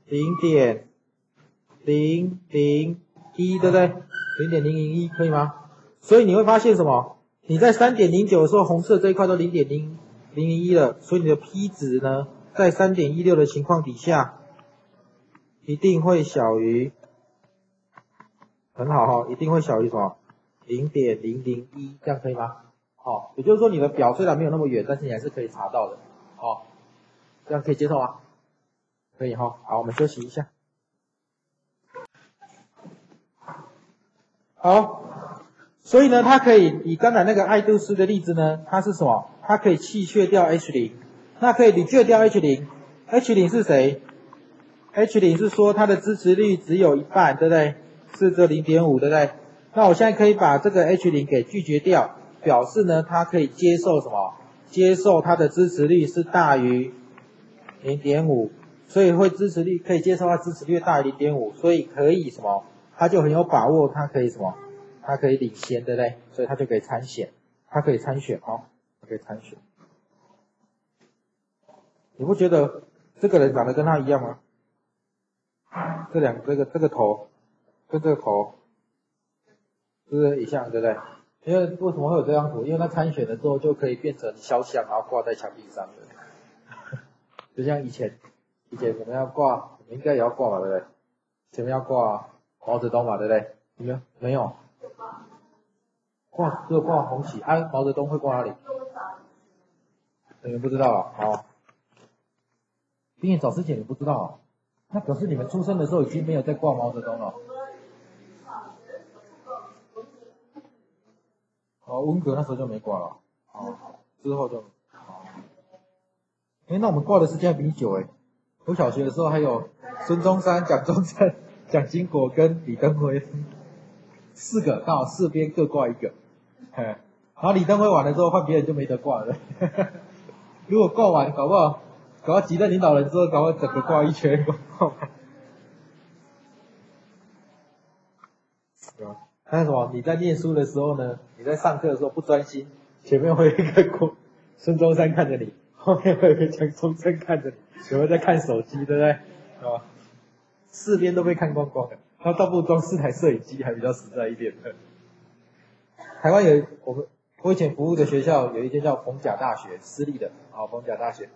零点零零一，对不对？零点零零一，可以吗？所以你会发现什么？你在三点零九的时候，红色这一块都零点零零零一了，所以你的 P 值呢，在三点一六的情况底下，一定会小于，很好哈，一定会小于什么？零点零零一，这样可以吗？好，也就是说你的表虽然没有那么远，但是你还是可以查到的，好，这样可以接受吗？可以哈，好，我们休息一下，好。所以呢，它可以以刚才那个爱杜斯的例子呢，它是什么？它可以弃却掉 H 零，那可以你去掉 H 零，H 零是谁？H 零是说它的支持率只有一半，对不对？是这零点五，对不对？那我现在可以把这个 H 零给拒绝掉，表示呢，他可以接受什么？接受他的支持率是大于零点五，所以会支持率可以接受他支持率大于零点五，所以可以什么？他就很有把握，他可以什么？他可以领先，对不对？所以他就可以参选，他可以参选，哦，他可以参选。你不觉得这个人长得跟他一样吗？这两这个这个头跟这个头，是不是一像，对不对？因为为什么会有这张图？因为他参选了之后就可以变成肖像，然后挂在墙壁上的。就像以前，以前我们要挂，我们应该也要挂嘛，对不对？前面要挂毛泽东嘛，对不对？有没有？没有。挂，只有挂红旗。啊，毛泽东会挂哪里？你们不知道啊？好，毕业早之前你不知道啊？那表示你们出生的时候已经没有在挂毛泽东了。哦，文革那时候就没挂了。哦，之后就。哎，那我们挂的时间比你久哎。我小学的时候还有孙中山、蒋中正、蒋经国跟李登辉，四个，刚好四边各挂一个。嘿，然后李登辉完了之后，换别人就没得挂了。如果挂完，搞不好搞到几任领导人之后，搞到整个挂一圈挂完。还 有什么？你在念书的时候呢？你在上课的时候不专心，前面会有一个郭孙中山看着你，后面会有一个蒋中正看着你，有没有在看手机？对不对？啊，四边都被看光光的，他倒不如装四台摄影机还比较实在一点的。台湾有我们我以前服务的学校有一间叫逢甲大学，私立的啊逢甲大学。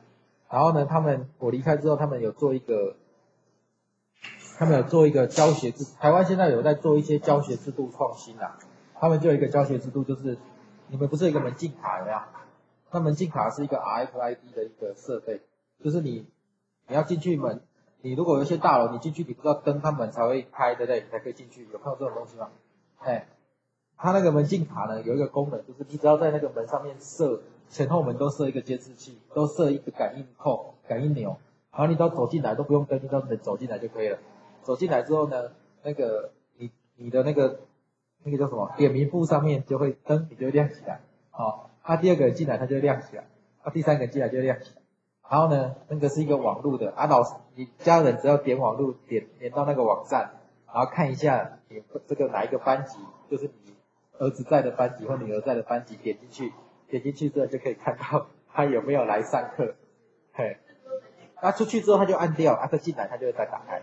然后呢，他们我离开之后，他们有做一个，他们有做一个教学制。台湾现在有在做一些教学制度创新啊。他们就有一个教学制度，就是你们不是有一个门禁卡没有？那门禁卡是一个 RFID 的一个设备，就是你你要进去门，你如果有些大楼，你进去你不知道灯它门才会开，对不对？你才可以进去，有看到这种东西吗？哎，它那个门禁卡呢有一个功能，就是你只要在那个门上面设前后门都设一个监视器，都设一个感应扣、感应钮，然后你到走进来都不用登，你到门走进来就可以了。走进来之后呢，那个你你的那个那个叫什么点名簿上面就会灯，你就会亮起来，好。他第二个人进来，他就亮起来；他第三个人进来就亮起来。然后呢，那个是一个网络的，啊，老师，你家人只要点网络，点点到那个网站，然后看一下你这个哪一个班级，就是你儿子在的班级或女儿在的班级，点进去，点进去之后就可以看到他有没有来上课，嘿，那出去之后他就按掉，啊，再进来他就会再打开。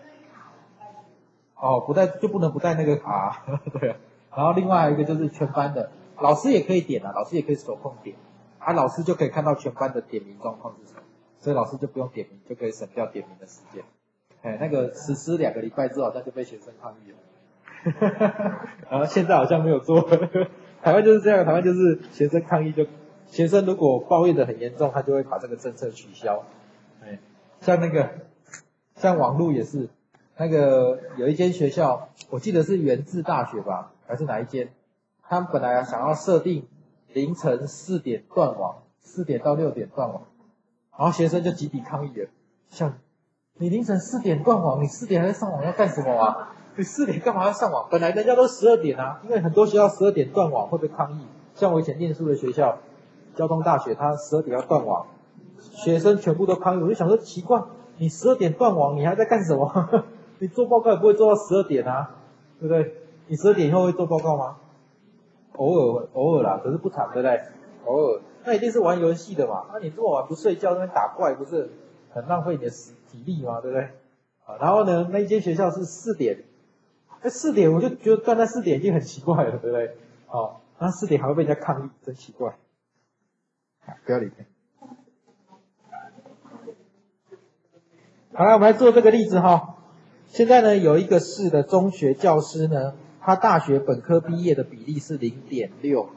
哦，不带就不能不带那个卡，对。然后另外还有一个就是全班的。老师也可以点啊，老师也可以手控点，啊，老师就可以看到全班的点名状况是什么，所以老师就不用点名，就可以省掉点名的时间。哎，那个实施两个礼拜之后，好像就被学生抗议了。然后现在好像没有做，台湾就是这样，台湾就是学生抗议就，学生如果抱怨的很严重，他就会把这个政策取消。哎，像那个，像网络也是，那个有一间学校，我记得是源自大学吧，还是哪一间？他们本来想要设定凌晨四点断网，四点到六点断网，然后学生就集体抗议了，像你凌晨四点断网，你四点还在上网要干什么啊？你四点干嘛要上网？本来人家都十二点啊，因为很多学校十二点断网会被抗议。像我以前念书的学校，交通大学，他十二点要断网，学生全部都抗议。我就想说奇怪，你十二点断网，你还在干什么？你做报告也不会做到十二点啊，对不对？你十二点以后会做报告吗？偶尔偶尔啦，可是不常，对不对？偶尔，那一定是玩游戏的嘛。那你这么晚不睡觉，那边打怪，不是很浪费你的体体力吗？对不对？啊，然后呢，那一间学校是四点，那四点我就觉得断在四点已经很奇怪了，对不对？哦，那四点还会被人家抗议，真奇怪。不要理他。好了，我们来做这个例子哈。现在呢，有一个市的中学教师呢。他大学本科毕业的比例是零点六，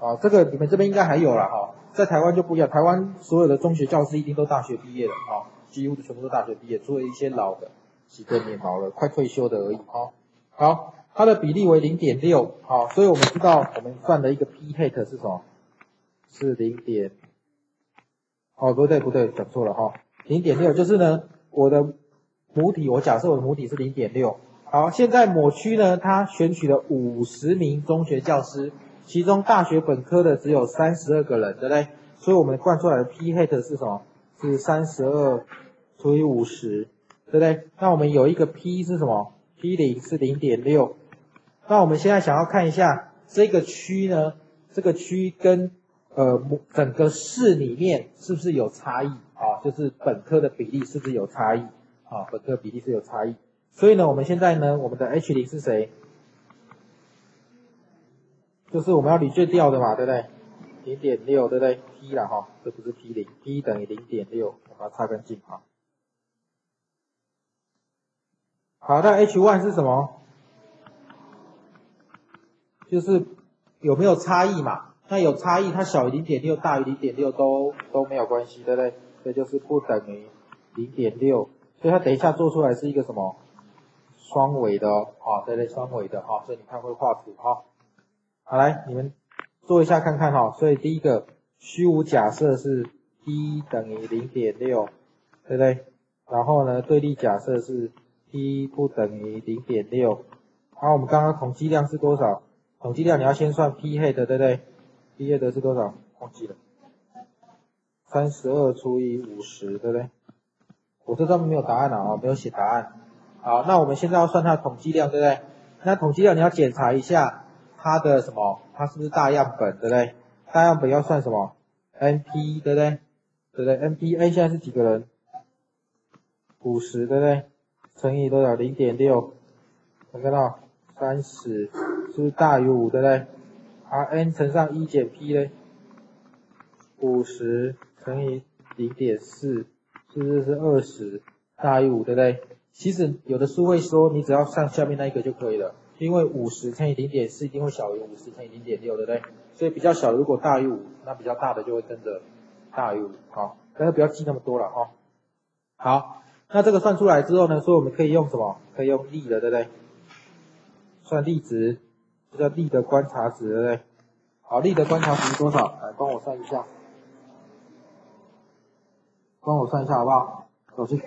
啊，这个你们这边应该还有了哈，在台湾就不一样，台湾所有的中学教师一定都大学毕业的啊，几乎全部都大学毕业，除了一些老的，几个年老了，快退休的而已啊。好，它的比例为零点六，好，所以我们知道我们算的一个 p hat 是什么？是零点，哦，不对不对，讲错了哈，零点六就是呢，我的母体，我假设我的母体是零点六。好，现在某区呢，他选取了五十名中学教师，其中大学本科的只有三十二个人，对不对？所以我们算出来的 P hat 是什么？是三十二除以五十，对不对？那我们有一个 P 是什么？P 零是零点六。那我们现在想要看一下这个区呢，这个区跟呃整个市里面是不是有差异啊？就是本科的比例是不是有差异啊？本科比例是有差异。所以呢，我们现在呢，我们的 H 零是谁？就是我们要理解掉的嘛，对不对？零点六，对不对？P 了哈，这不是 P 零，P 等于零点六，我把它擦干净哈。好，那 H one 是什么？就是有没有差异嘛？那有差异，它小于零点六，大于零点六都都没有关系，对不对？这就是不等于零点六，所以它等一下做出来是一个什么？双尾的哦，啊，对对，双尾的哈，所以你看会画图哈。好，来你们做一下看看哈。所以第一个虚无假设是 p 等于零点六，对不对？然后呢，对立假设是 p 不等于零点六。好，我们刚刚统计量是多少？统计量你要先算 p head，对不对？p head 是多少？忘记了。三十二除以五十，对不对？我这上面没有答案了啊，没有写答案。好，那我们现在要算它的统计量，对不对？那统计量你要检查一下它的什么？它是不是大样本，对不对？大样本要算什么？NP，对不对？对不对？NPN 现在是几个人？五十，对不对？乘以多少？零点六，能看到三十，是不是大于五，对不对而 n 乘上一减 P 呢？五十乘以零点四，是不是是二十？大于五，对不对？其实有的书会说，你只要上下面那一个就可以了，因为五十乘以零点四一定会小于五十乘以零点六，对不对？所以比较小的如果大于五，那比较大的就会跟着大于五，好，但是不要记那么多了哈。好，那这个算出来之后呢，所以我们可以用什么？可以用力的，对不对？算力值，这叫力的观察值，对不对？好，力的观察值是多少？来帮我算一下，帮我算一下好不好？手机。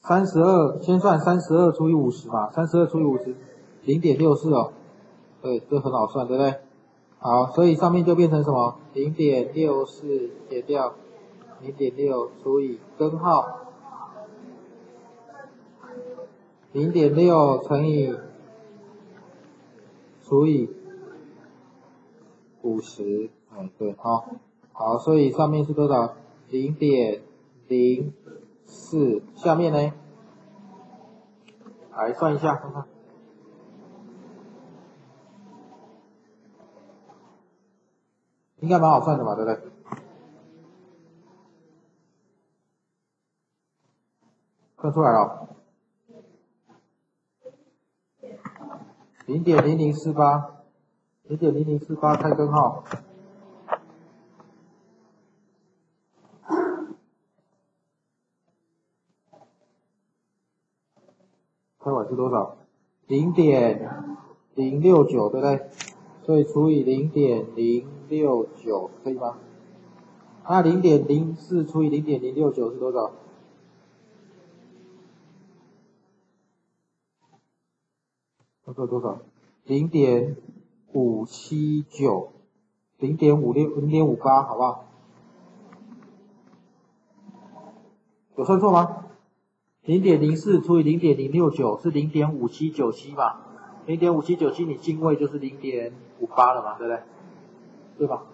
三十二，先算三十二除以五十嘛，三十二除以五十，零点六四哦，对，这很好算，对不对？好，所以上面就变成什么？零点六四减掉零点六除以根号，零点六乘以除以五十，嗯，对，好，好，所以上面是多少？零点零。四，下面呢？来算一下，看看，应该蛮好算的嘛，对不对？算出来了，零点零零四八，零点零零四八开根号。开完是多少？零点零六九，对不对？所以除以零点零六九，可以吗？那零点零四除以零点零六九是多少？多少多少？零点五七九，零点五六，零点五八，好不好？有算错吗？零点零四除以零点零六九是零点五七九七吧？零点五七九七你进位就是零点五八了嘛，对不对？对吧？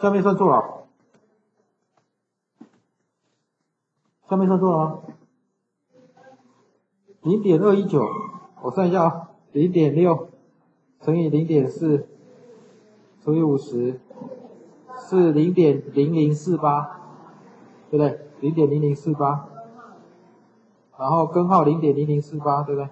下面算错了，下面算错了吗？零点二一九，我算一下啊，零点六乘以零点四除以五十是零点零零四八，对不对？零点零零四八。然后根号零点零零四八，对不对？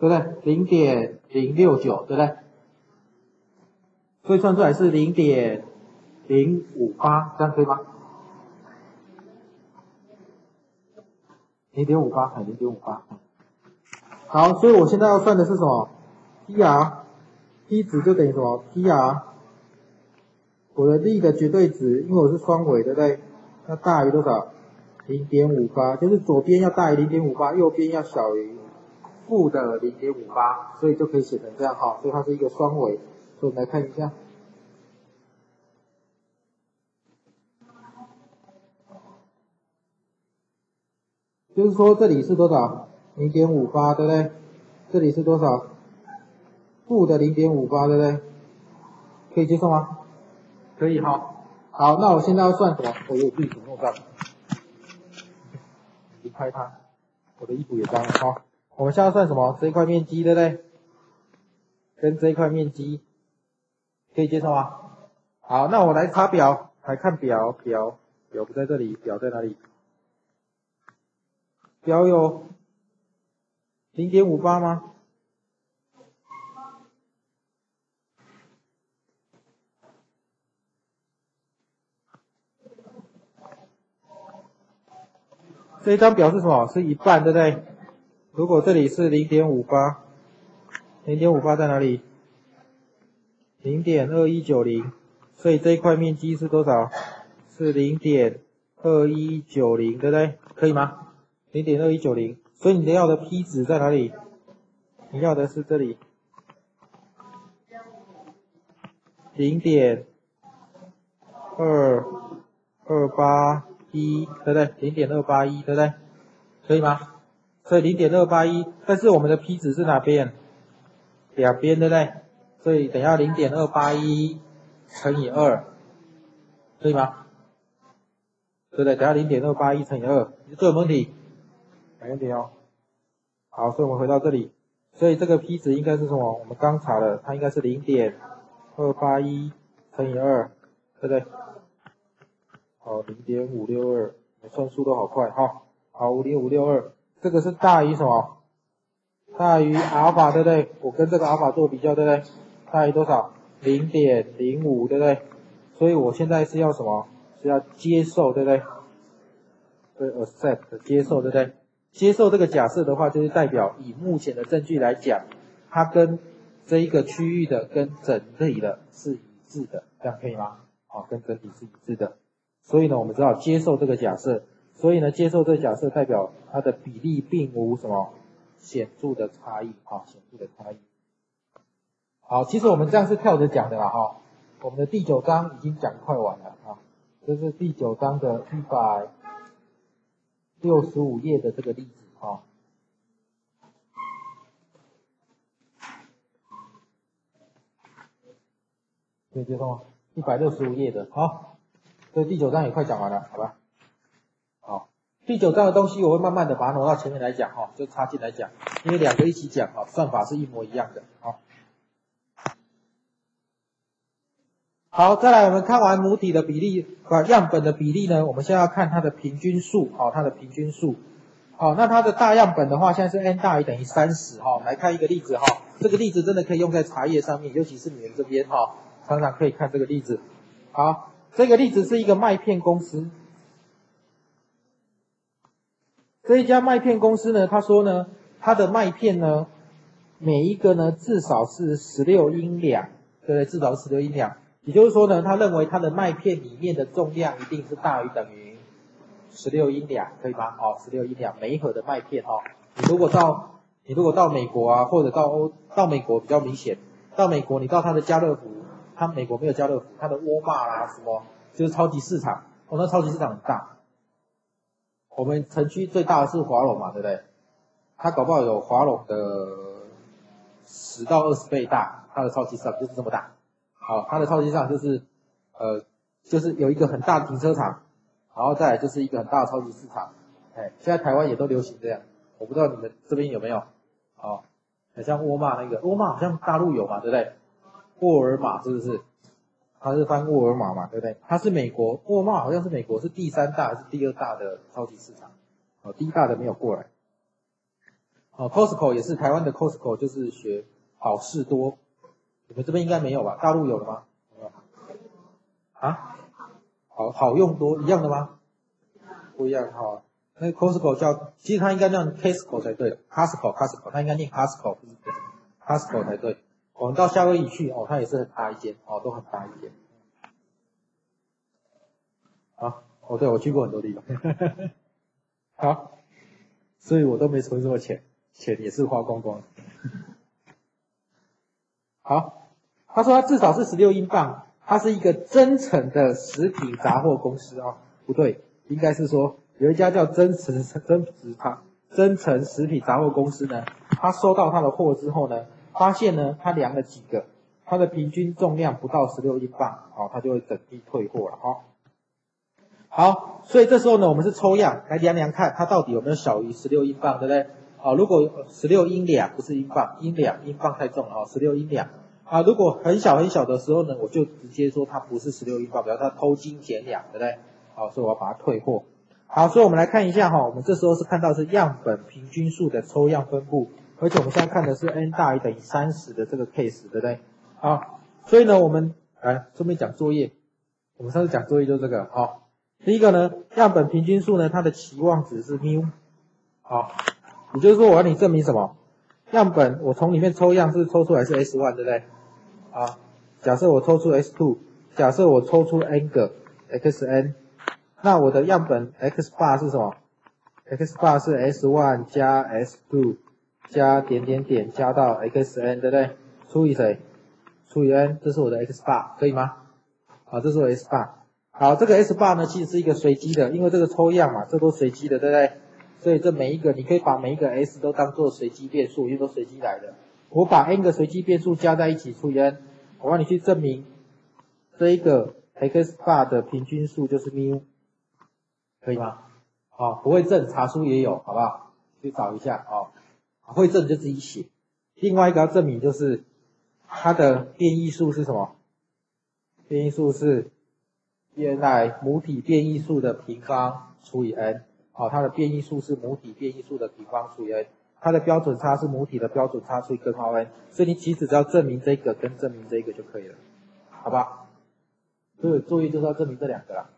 对不对？零点零六九，对不对？所以算出来是零点零五八，这样可以吗？零点五八，零点五八。好，所以我现在要算的是什么？P_R，P 值就等于什么？P_R。我的力的绝对值，因为我是双尾，对不对？要大于多少？零点五八，就是左边要大于零点五八，右边要小于负的零点五八，所以就可以写成这样哈。所以它是一个双尾，所以我们来看一下，就是说这里是多少？零点五八，对不对？这里是多少？负的零点五八，对不对？可以接受吗？可以哈，好，那我现在要算什么？我有自己怎么算？离开它，我的衣服也脏了哈。我们现在算什么？这一块面积对不对？跟这一块面积可以接受吗？好，那我来查表，来看表，表表不在这里，表在哪里？表有零点五八吗？这一张表是什么？是一半，对不对？如果这里是零点五八，零点五八在哪里？零点二一九零，所以这一块面积是多少？是零点二一九零，对不对？可以吗？零点二一九零，所以你要的 P 值在哪里？你要的是这里，零点二二八。一，对不对？零点二八一，对不对？可以吗？所以零点二八一，但是我们的 P 值是哪边？两边，对不对？所以等下零点二八一乘以二，可以吗？对不对？等下零点二八一乘以二，这有问题？没问题哦。好，所以我们回到这里，所以这个 P 值应该是什么？我们刚查的，它应该是零点二八一乘以二，对不对？好，零点五六二，算速度好快哈。好，五点五六二，这个是大于什么？大于阿尔法，对不对？我跟这个阿尔法做比较，对不对？大于多少？零点零五，对不对？所以我现在是要什么？是要接受，对不对？对，accept 接受，对不对？接受这个假设的话，就是代表以目前的证据来讲，它跟这一个区域的跟整体的是一致的，这样可以吗？好，跟整体是一致的。所以呢，我们知道接受这个假设。所以呢，接受这个假设代表它的比例并无什么显著的差异啊，显著的差异。好，其实我们这样是跳着讲的啦哈。我们的第九章已经讲快完了啊，这是第九章的一百六十五页的这个例子啊。可以接受吗？一百六十五页的，好，这第九章也快讲完了，好吧？好第九章的东西我会慢慢的把它挪到前面来讲哈，就插进来讲，因为两个一起讲哈，算法是一模一样的啊。好，再来我们看完母体的比例啊样本的比例呢，我们现在要看它的平均数啊，它的平均数。好，那它的大样本的话，现在是 n 大于等于三十哈。来看一个例子哈，这个例子真的可以用在茶叶上面，尤其是你们这边哈，常常可以看这个例子。好，这个例子是一个麦片公司。这一家麦片公司呢，他说呢，他的麦片呢，每一个呢至少是十六英两，对不对？至少十六英两，也就是说呢，他认为他的麦片里面的重量一定是大于等于十六英两，可以吗？哦，十六英两，每一盒的麦片哦，你如果到你如果到美国啊，或者到欧到美国比较明显，到美国你到他的家乐福，他美国没有家乐福，他的沃尔玛啦什么，就是超级市场，哦，那超级市场很大。我们城区最大的是华龙嘛，对不对？它搞不好有华龙的十到二十倍大，它的超级市场就是这么大。好，它的超级市场就是，呃，就是有一个很大的停车场，然后再来就是一个很大的超级市场。哎，现在台湾也都流行这样，我不知道你们这边有没有？好，很像沃尔玛那个，沃尔玛好像大陆有嘛，对不对？沃尔玛是不是？它是翻沃尔玛嘛，对不对？它是美国沃尔玛，好像是美国是第三大还是第二大的超级市场？哦，第一大的没有过来。哦，Costco 也是台湾的 Costco，就是学好事多。你们这边应该没有吧？大陆有的吗？没有。啊？好好用多一样的吗？不一样哈。那 Costco 叫，其实它应该叫 Costco 才对，Costco，Costco，它应该念 Costco，不是 Costco 才对。我们到夏威夷去哦，它也是很大一间哦，都很大一间。好，哦，对我去过很多地方。好，所以我都没存什么钱，钱也是花光光。好，他说他至少是十六英镑，他是一个真诚的食品杂货公司啊，不对，应该是说有一家叫真诚真实他真诚食品杂货公司呢，他收到他的货之后呢。发现呢，他量了几个，他的平均重量不到十六英镑，好，他就会整批退货了，哈。好，所以这时候呢，我们是抽样来量量看，它到底有没有小于十六英镑，对不对？好，如果十六英两不是英镑，英两英镑太重了，哦，十六英两。啊，如果很小很小的时候呢，我就直接说它不是十六英镑，表示它偷斤减两，对不对？好，所以我要把它退货。好，所以我们来看一下哈，我们这时候是看到是样本平均数的抽样分布。而且我们现在看的是 n 大于等于三十的这个 case，对不对？好，所以呢，我们来顺便讲作业。我们上次讲作业就这个，好，第一个呢，样本平均数呢，它的期望值是 mu，好，也就是说我要你证明什么？样本我从里面抽样是抽出来是 s one，对不对？啊，假设我抽出 s two，假设我抽出 n 个 xn，那我的样本 x bar 是什么？x bar 是 s one 加 s two。加点点点加到 x n 对不对？除以谁？除以 n，这是我的 x bar，可以吗？好，这是我 x bar。好，这个 x bar 呢，其实是一个随机的，因为这个抽样嘛，这都随机的，对不对？所以这每一个，你可以把每一个 s 都当做随机变数，因为都随机来的。我把 n 个随机变数加在一起除以 n，我帮你去证明这一个 x bar 的平均数就是 mu，可以吗？好，不会证查出也有，好不好？去找一下啊。会证就自己写，另外一个要证明就是它的变异数是什么？变异数是原来母体变异数的平方除以 n，好，它的变异数是母体变异数的平方除以 n，它的标准差是母体的标准差除以根号 n，所以你其实只要证明这个跟证明这个就可以了，好吧？所以注意就是要证明这两个啦。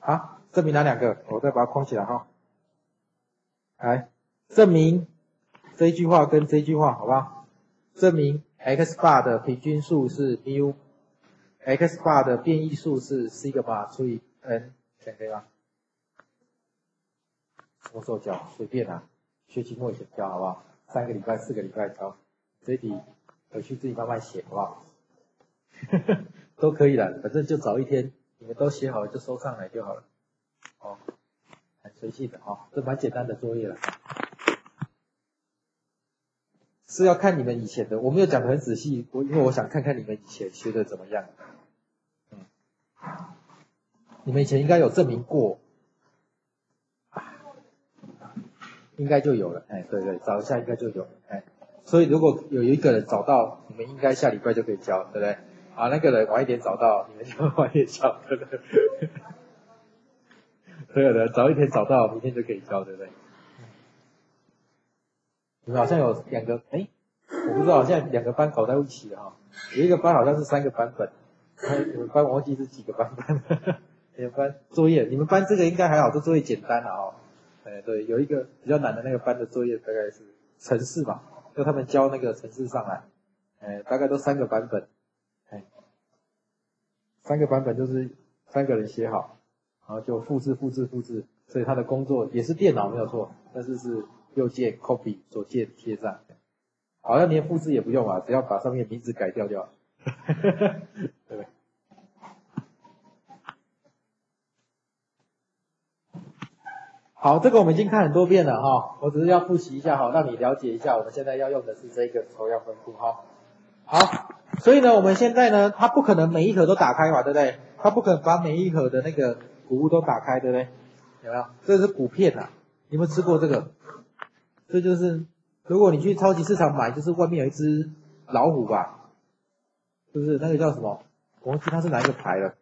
好，证明哪两个？我再把它框起来哈。来，证明这一句话跟这一句话，好吧？证明 x bar 的平均数是 mu，x bar 的变异数是 sigma 除以 n，这样可以吗？什么时候交？随便啊，学期末以前交，好不好？三个礼拜、四个礼拜交，这题回去自己慢慢写，好不好？都可以了，反正就早一天，你们都写好了就收上来就好了。哦，很随性的哦，这蛮简单的作业了。是要看你们以前的，我没有讲的很仔细，我因为我想看看你们以前学的怎么样。嗯，你们以前应该有证明过，应该就有了。哎，对对，找一下应该就有。哎，所以如果有一个人找到，你们应该下礼拜就可以交，对不对？啊，那个人晚一点找到，你们就晚一点交，对不对？所有的早一天找到，明天就可以交，对不对？你们好像有两个，哎，我不知道，现在两个班搞在一起了哈。有一个班好像是三个版本，你们班我忘记是几个版本。你们班作业，你们班这个应该还好，这作业简单了哦。哎，对，有一个比较难的那个班的作业大概是城市嘛，就他们教那个城市上来，哎，大概都三个版本。三个版本就是三个人写好，然后就复制、复制、复制，所以他的工作也是电脑没有错，但是是右键 copy，左键贴上。好像连复制也不用啊，只要把上面名字改掉就好。对。好，这个我们已经看很多遍了哈，我只是要复习一下哈，让你了解一下我们现在要用的是这个抽样分布哈。好。所以呢，我们现在呢，它不可能每一盒都打开嘛，对不对？它不可能把每一盒的那个谷物都打开，对不对？有没有？这是谷片呐，有没有吃过这个？这就是如果你去超级市场买，就是外面有一只老虎吧，是不是？那个叫什么？我忘记它是哪一个牌了，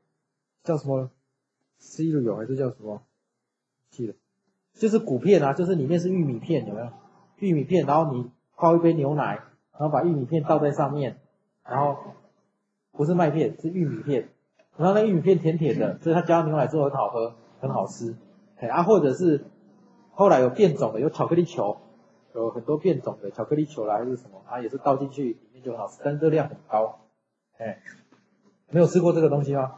叫什么？C 路有还是叫什么？记得，就是谷片啊，就是里面是玉米片，有没有？玉米片，然后你泡一杯牛奶，然后把玉米片倒在上面。然后不是麦片，是玉米片。然后那玉米片甜甜的，所以它加牛奶之后很好喝，很好吃。哎，啊，或者是后来有变种的，有巧克力球，有很多变种的巧克力球啦，还是什么啊，也是倒进去里面就很好吃，但热量很高。哎，没有吃过这个东西吗？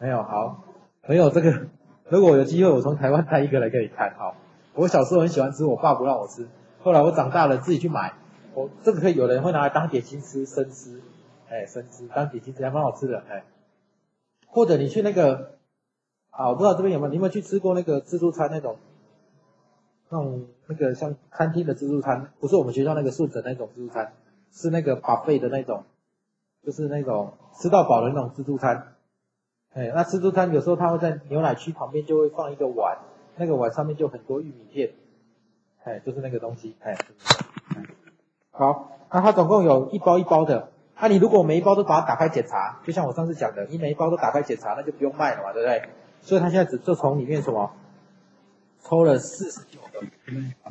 没有，好，没有这个。如果有机会，我从台湾带一个来给你看。好，我小时候很喜欢吃，我爸不让我吃，后来我长大了自己去买。我这个可以，有人会拿来当点心吃，生吃，哎，生吃当点心吃还蛮好吃的，哎。或者你去那个，啊，我不知道这边有没有，你有没有去吃过那个自助餐那种，那种那个像餐厅的自助餐，不是我们学校那个顺的那种自助餐，是那个把费的那种，就是那种吃到饱的那种自助餐，哎，那自助餐有时候他会在牛奶区旁边就会放一个碗，那个碗上面就很多玉米片，哎，就是那个东西，哎。好，那它总共有一包一包的，那你如果每一包都把它打开检查，就像我上次讲的，你每一包都打开检查，那就不用卖了嘛，对不对？所以它现在只就从里面什么抽了四十九盒，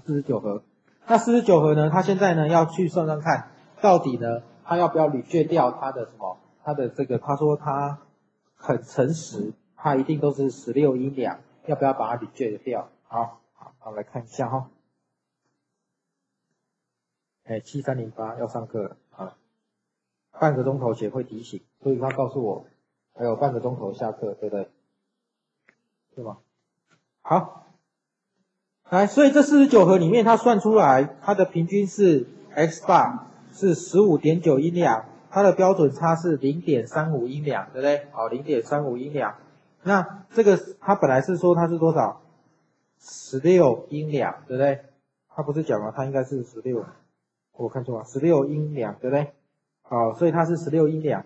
四十九盒。那四十九盒呢，它现在呢要去算算看，到底呢它要不要履却掉它的什么？它的这个他说它很诚实，它一定都是十六英两，要不要把它履却掉？好，好，我们来看一下哈。哎，七三零八要上课了啊，半个钟头前会提醒，所以他告诉我还有半个钟头下课，对不对？是吗？好，来，所以这四十九盒里面，它算出来它的平均是 x 八是十五点九英两，它的标准差是零点三五英两，对不对？好，零点三五英两，那这个它本来是说它是多少？十六英两，对不对？它不是讲了，它应该是十六。我看错了，十六英两，对不对？好，所以它是十六英两。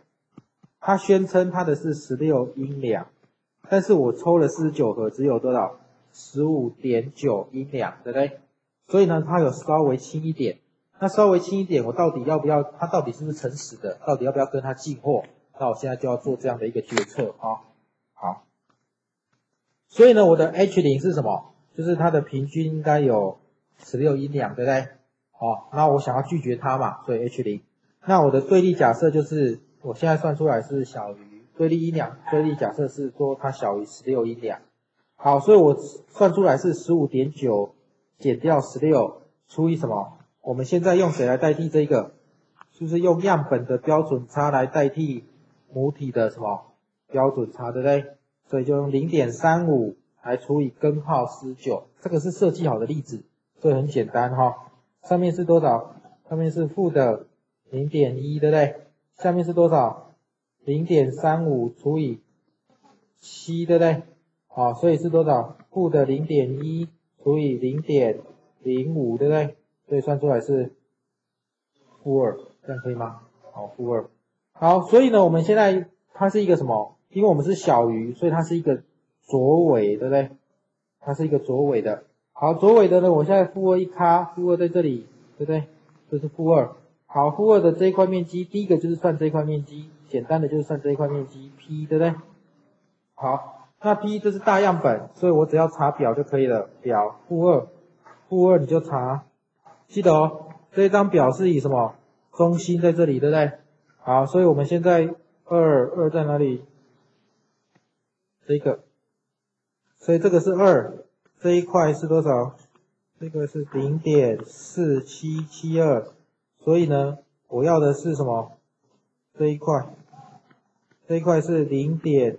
他宣称他的是十六英两，但是我抽了四十九盒，只有多少？十五点九英两，对不对？所以呢，它有稍微轻一点。那稍微轻一点，我到底要不要？他到底是不是诚实的？到底要不要跟他进货？那我现在就要做这样的一个决策啊。好，所以呢，我的 H 零是什么？就是它的平均应该有十六阴两，对不对？好，那我想要拒绝它嘛，所以 H 零。那我的对立假设就是，我现在算出来是小于对立阴两，对立假设是说它小于十六阴两。好，所以我算出来是十五点九减掉十六除以什么？我们现在用谁来代替这个？就是用样本的标准差来代替母体的什么标准差，对不对？所以就用零点三五来除以根号十九，这个是设计好的例子，所以很简单哈。上面是多少？上面是负的零点一，对不对？下面是多少？零点三五除以七，对不对？好，所以是多少？负的零点一除以零点零五，对不对？所以算出来是负二，这样可以吗？好，负二。好，所以呢，我们现在它是一个什么？因为我们是小于，所以它是一个左尾，对不对？它是一个左尾的。好，左尾的呢，我现在负二一卡，负二在这里，对不对？这是负二。好，负二的这一块面积，第一个就是算这一块面积，简单的就是算这一块面积 P，对不对？好。那 P 这是大样本，所以我只要查表就可以了。表负二，负二你就查，记得哦。这张表是以什么中心在这里，对不对？好，所以我们现在二二在哪里？这个，所以这个是二，这一块是多少？这个是零点四七七二，所以呢，我要的是什么？这一块，这一块是零点。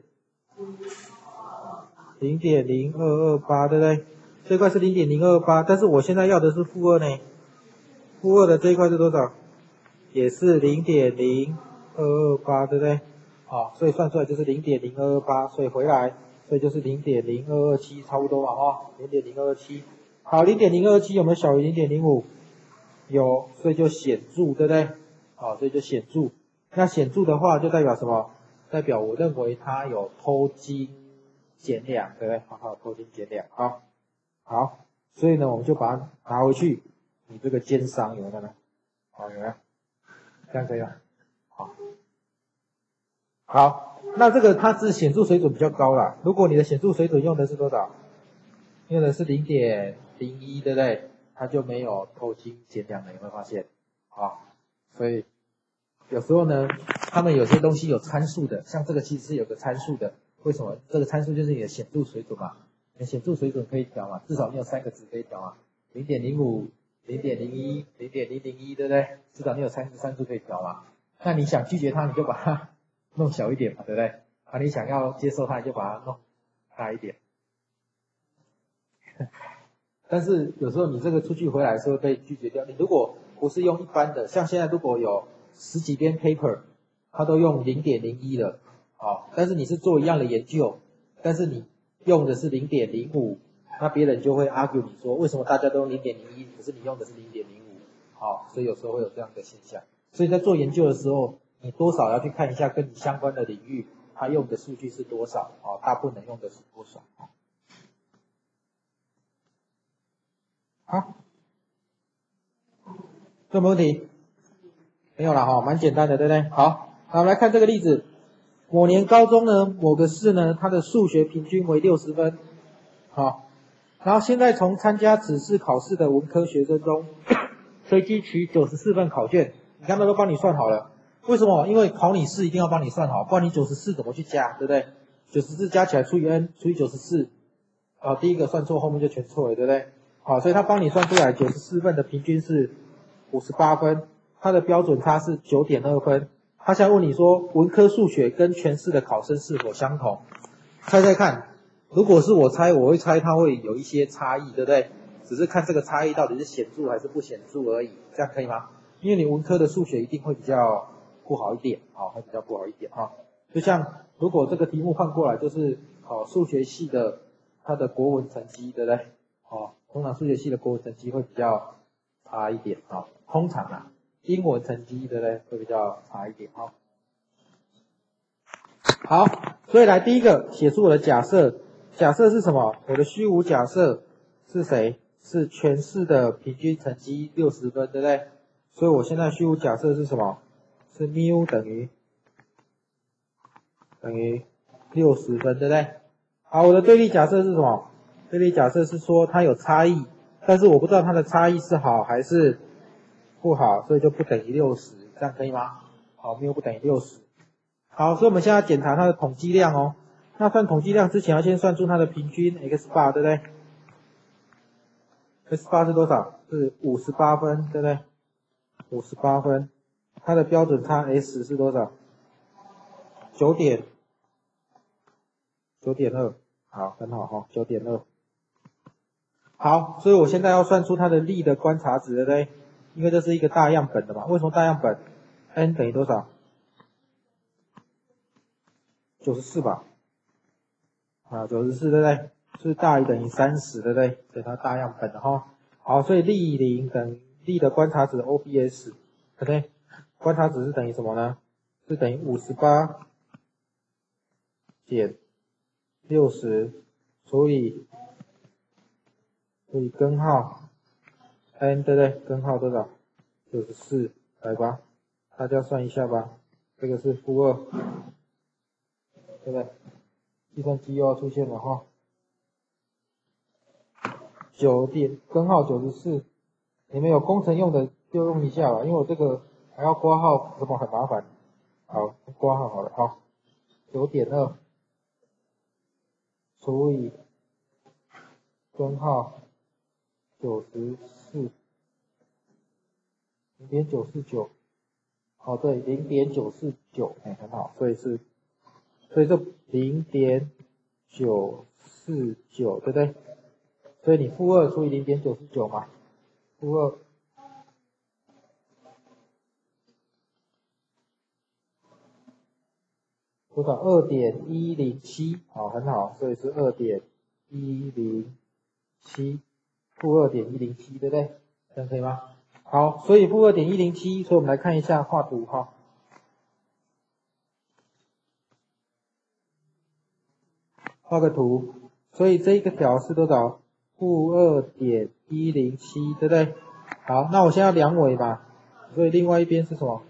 零点零二二八，对不对？这块是零点零二八，但是我现在要的是负二呢。负二的这一块是多少？也是零点零二二八，对不对？好，所以算出来就是零点零二二八，所以回来，所以就是零点零二二七，差不多嘛，哈，零点零二二七。好，零点零二七有没有小于零点零五？有，所以就显著，对不对？好，所以就显著。那显著的话，就代表什么？代表我认为它有偷金。减两，对不对？好好，偷金减两，好，好，所以呢，我们就把它拿回去。你这个奸商有没有呢？好，有没有？这样可以吗？好，好，那这个它是显著水准比较高了。如果你的显著水准用的是多少？用的是零点零一，对不对？它就没有偷金减两了，有没有发现？好，所以有时候呢，他们有些东西有参数的，像这个其实是有个参数的。为什么这个参数就是你的显著水准嘛？你显著水准可以调嘛？至少你有三个值可以调嘛？零点零五、零点零一、零点零零一，对不对？至少你有三个参数可以调嘛？那你想拒绝它，你就把它弄小一点嘛，对不对？啊，你想要接受它，你就把它弄大一点。但是有时候你这个出去回来是会被拒绝掉。你如果不是用一般的，像现在如果有十几篇 paper，它都用零点零一的。好，但是你是做一样的研究，但是你用的是零点零五，那别人就会 argue 你说为什么大家都用零点零一，可是你用的是零点零五，好，所以有时候会有这样的现象。所以在做研究的时候，你多少要去看一下跟你相关的领域，它用的数据是多少，啊，大部分用的是多少。好，有没有问题？没有了哈，蛮简单的，对不对？好，那我们来看这个例子。某年高中呢，某个市呢，它的数学平均为六十分，好，然后现在从参加此次考试的文科学生中，随机取九十四份考卷，你看他都帮你算好了，为什么？因为考你试一定要帮你算好，不然你九十四怎么去加，对不对？九十四加起来除以 n 除以九十四，啊，第一个算错，后面就全错了，对不对？好，所以他帮你算出来九十四份的平均是五十八分，它的标准差是九点二分。他想问你说，文科数学跟全市的考生是否相同？猜猜看，如果是我猜，我会猜它会有一些差异，对不对？只是看这个差异到底是显著还是不显著而已，这样可以吗？因为你文科的数学一定会比较不好一点，啊，会比较不好一点，哈。就像如果这个题目换过来，就是考数学系的他的国文成绩，对不对？哦，通常数学系的国文成绩会比较差一点，啊，通常啊。英文成绩对不对？会比较差一点哈。好，所以来第一个写出我的假设，假设是什么？我的虚无假设是谁？是全市的平均成绩六十分，对不对？所以我现在虚无假设是什么？是 mu 等于等于六十分，对不对？好，我的对立假设是什么？对立假设是说它有差异，但是我不知道它的差异是好还是不好，所以就不等于六十，这样可以吗？好，，mu 不等于六十。好，所以我们现在检查它的统计量哦。那算统计量之前要先算出它的平均 x bar，对不对？x bar 是多少？是五十八分，对不对？五十八分。它的标准差 s 是多少？九点九点二。好，很好哈，九点二。好，所以我现在要算出它的力的观察值，对不对？因为这是一个大样本的嘛。为什么大样本？n 等于多少？九十四吧，啊，九十四对不对？是大于等于三十对不对？给它大样本的哈。好，所以力零等力的观察值 OBS，对不对？观察值是等于什么呢？是等于五十八减六十除以除以根号 n 对不对？根号多少？九十四，来吧，大家算一下吧。这个是负二。对不对？计算机又要出现了哈。九点根号九十四，你们有工程用的就用一下吧，因为我这个还要挂号，什么很麻烦。好，挂号好了哈。九点二除以根号九十四，零点九四九。哦，对，零点九四九，哎，很好，所以是。所以这零点九四九，对不对？所以你负二除以零点九四九嘛，负二多少？二点一零七，好，很好，所以是二点一零七，负二点一零七，对不对？这样可以吗？好，所以负二点一零七，所以我们来看一下画图哈。画个图，所以这一个条是多少？负二点一零七，对不对？好，那我现在量尾吧，所以另外一边是什么？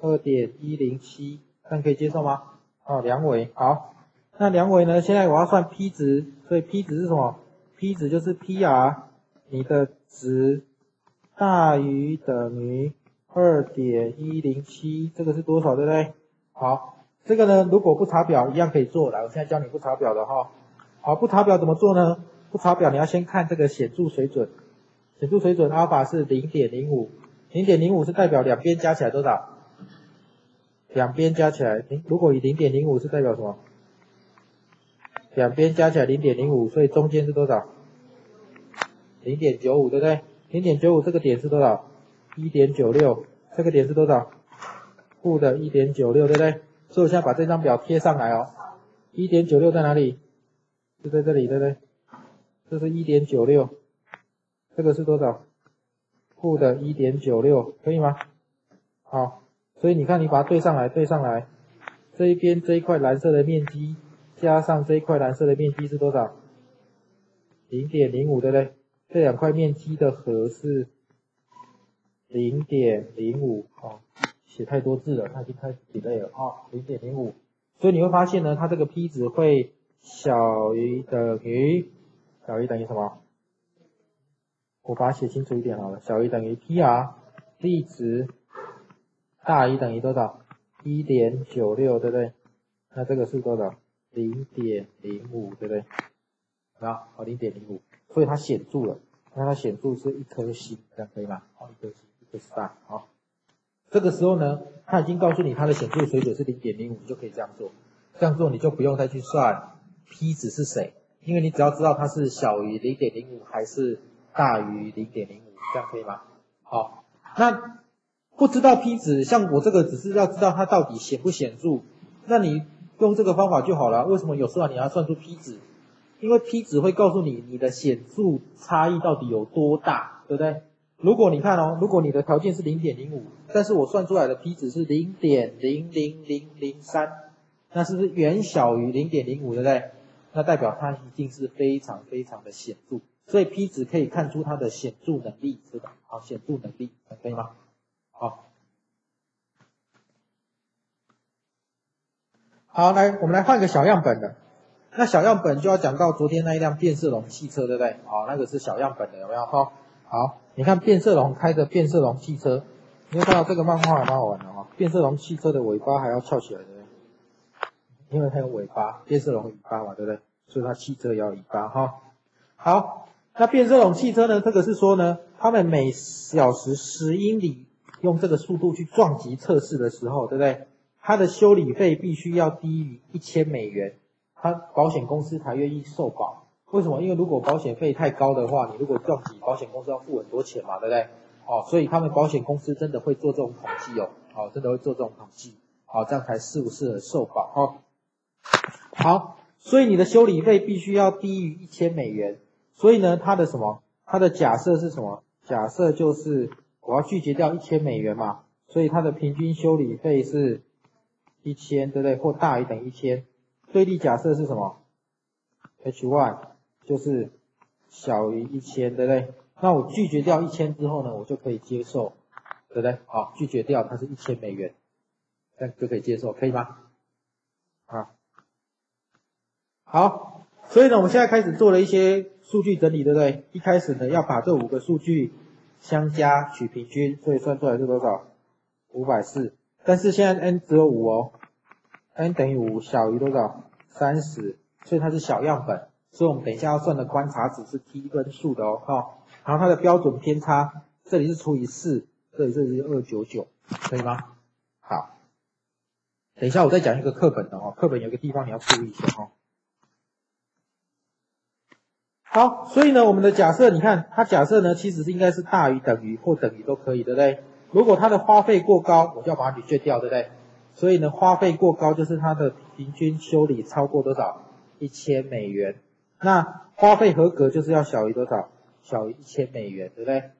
二点一零七，这样可以接受吗？哦，量尾，好，那量尾呢？现在我要算 P 值，所以 P 值是什么？P 值就是 PR，你的值大于等于二点一零七，这个是多少，对不对？好。这个呢，如果不查表，一样可以做。来，我现在教你不查表的哈。好，不查表怎么做呢？不查表，你要先看这个显著水准。显著水准阿尔法是零点零五，零点零五是代表两边加起来多少？两边加起来，零如果以零点零五是代表什么？两边加起来零点零五，所以中间是多少？零点九五，对不对？零点九五这个点是多少？一点九六，这个点是多少？负的一点九六，对不对？所以我现在把这张表贴上来哦，一点九六在哪里？就在这里，对不对？这是一点九六，这个是多少？负的一点九六，可以吗？好，所以你看，你把它对上来，对上来，这一边这一块蓝色的面积加上这一块蓝色的面积是多少？零点零五，对不对？这两块面积的和是零点零五，哦。写太多字了，它已经开始写累了啊，零点零五，所以你会发现呢，它这个 P 值会小于等于小于等于什么？我把它写清楚一点好了，小于等于 PR，力值大于等于多少？一点九六，对不对？那这个是多少？零点零五，对不对？啊，好，零点零五，所以它显著了，那它显著是一颗星，这样可以吗？好，一颗星，一颗 star，好。这个时候呢，他已经告诉你它的显著水准是零点零五，你就可以这样做。这样做你就不用再去算 P 值是谁，因为你只要知道它是小于零点零五还是大于零点零五，这样可以吗？好，那不知道 P 值，像我这个只是要知道它到底显不显著，那你用这个方法就好了。为什么有时候你要算出 P 值？因为 P 值会告诉你你的显著差异到底有多大，对不对？如果你看哦，如果你的条件是零点零五，但是我算出来的 P 值是零点零零零零三，那是不是远小于零点零五，对不对？那代表它一定是非常非常的显著，所以 P 值可以看出它的显著能力，是吧？好，显著能力，可以吗？好，好，来我们来换个小样本的。那小样本就要讲到昨天那一辆变色龙汽车，对不对？好，那个是小样本的，有没有？哈，好，你看变色龙开的变色龙汽车，你看到这个漫画还蛮好玩的哈。变色龙汽车的尾巴还要翘起来，对不对？因为它有尾巴，变色龙尾巴嘛，对不对？所以它汽车要尾巴哈。好，那变色龙汽车呢？这个是说呢，他们每小时十英里用这个速度去撞击测试的时候，对不对？它的修理费必须要低于一千美元。它保险公司才愿意受保，为什么？因为如果保险费太高的话，你如果撞击，保险公司要付很多钱嘛，对不对？哦，所以他们保险公司真的会做这种统计哦，哦，真的会做这种统计，好，这样才适不适合受保哦。好，所以你的修理费必须要低于一千美元，所以呢，它的什么？它的假设是什么？假设就是我要拒绝掉一千美元嘛，所以它的平均修理费是一千，对不对？或大于等于一千。对立假设是什么？H one 就是小于一千，对不对？那我拒绝掉一千之后呢，我就可以接受，对不对？好，拒绝掉它是一千美元，这样就可以接受，可以吗？啊，好，所以呢，我们现在开始做了一些数据整理，对不对？一开始呢，要把这五个数据相加取平均，所以算出来是多少？五百四，但是现在 n 只有五哦。n 等于五小于多少？三十，所以它是小样本，所以我们等一下要算的观察值是 t 分数的哦，哈。然后它的标准偏差，这里是除以四，这里这里是二九九，可以吗？好，等一下我再讲一个课本的哦，课本有个地方你要注意一下哦。好，所以呢，我们的假设，你看它假设呢，其实是应该是大于等于或等于都可以，对不对？如果它的花费过高，我就要把它滤掉，对不对？所以呢，花费过高就是它的平均修理超过多少？一千美元。那花费合格就是要小于多少？小于一千美元，对不对？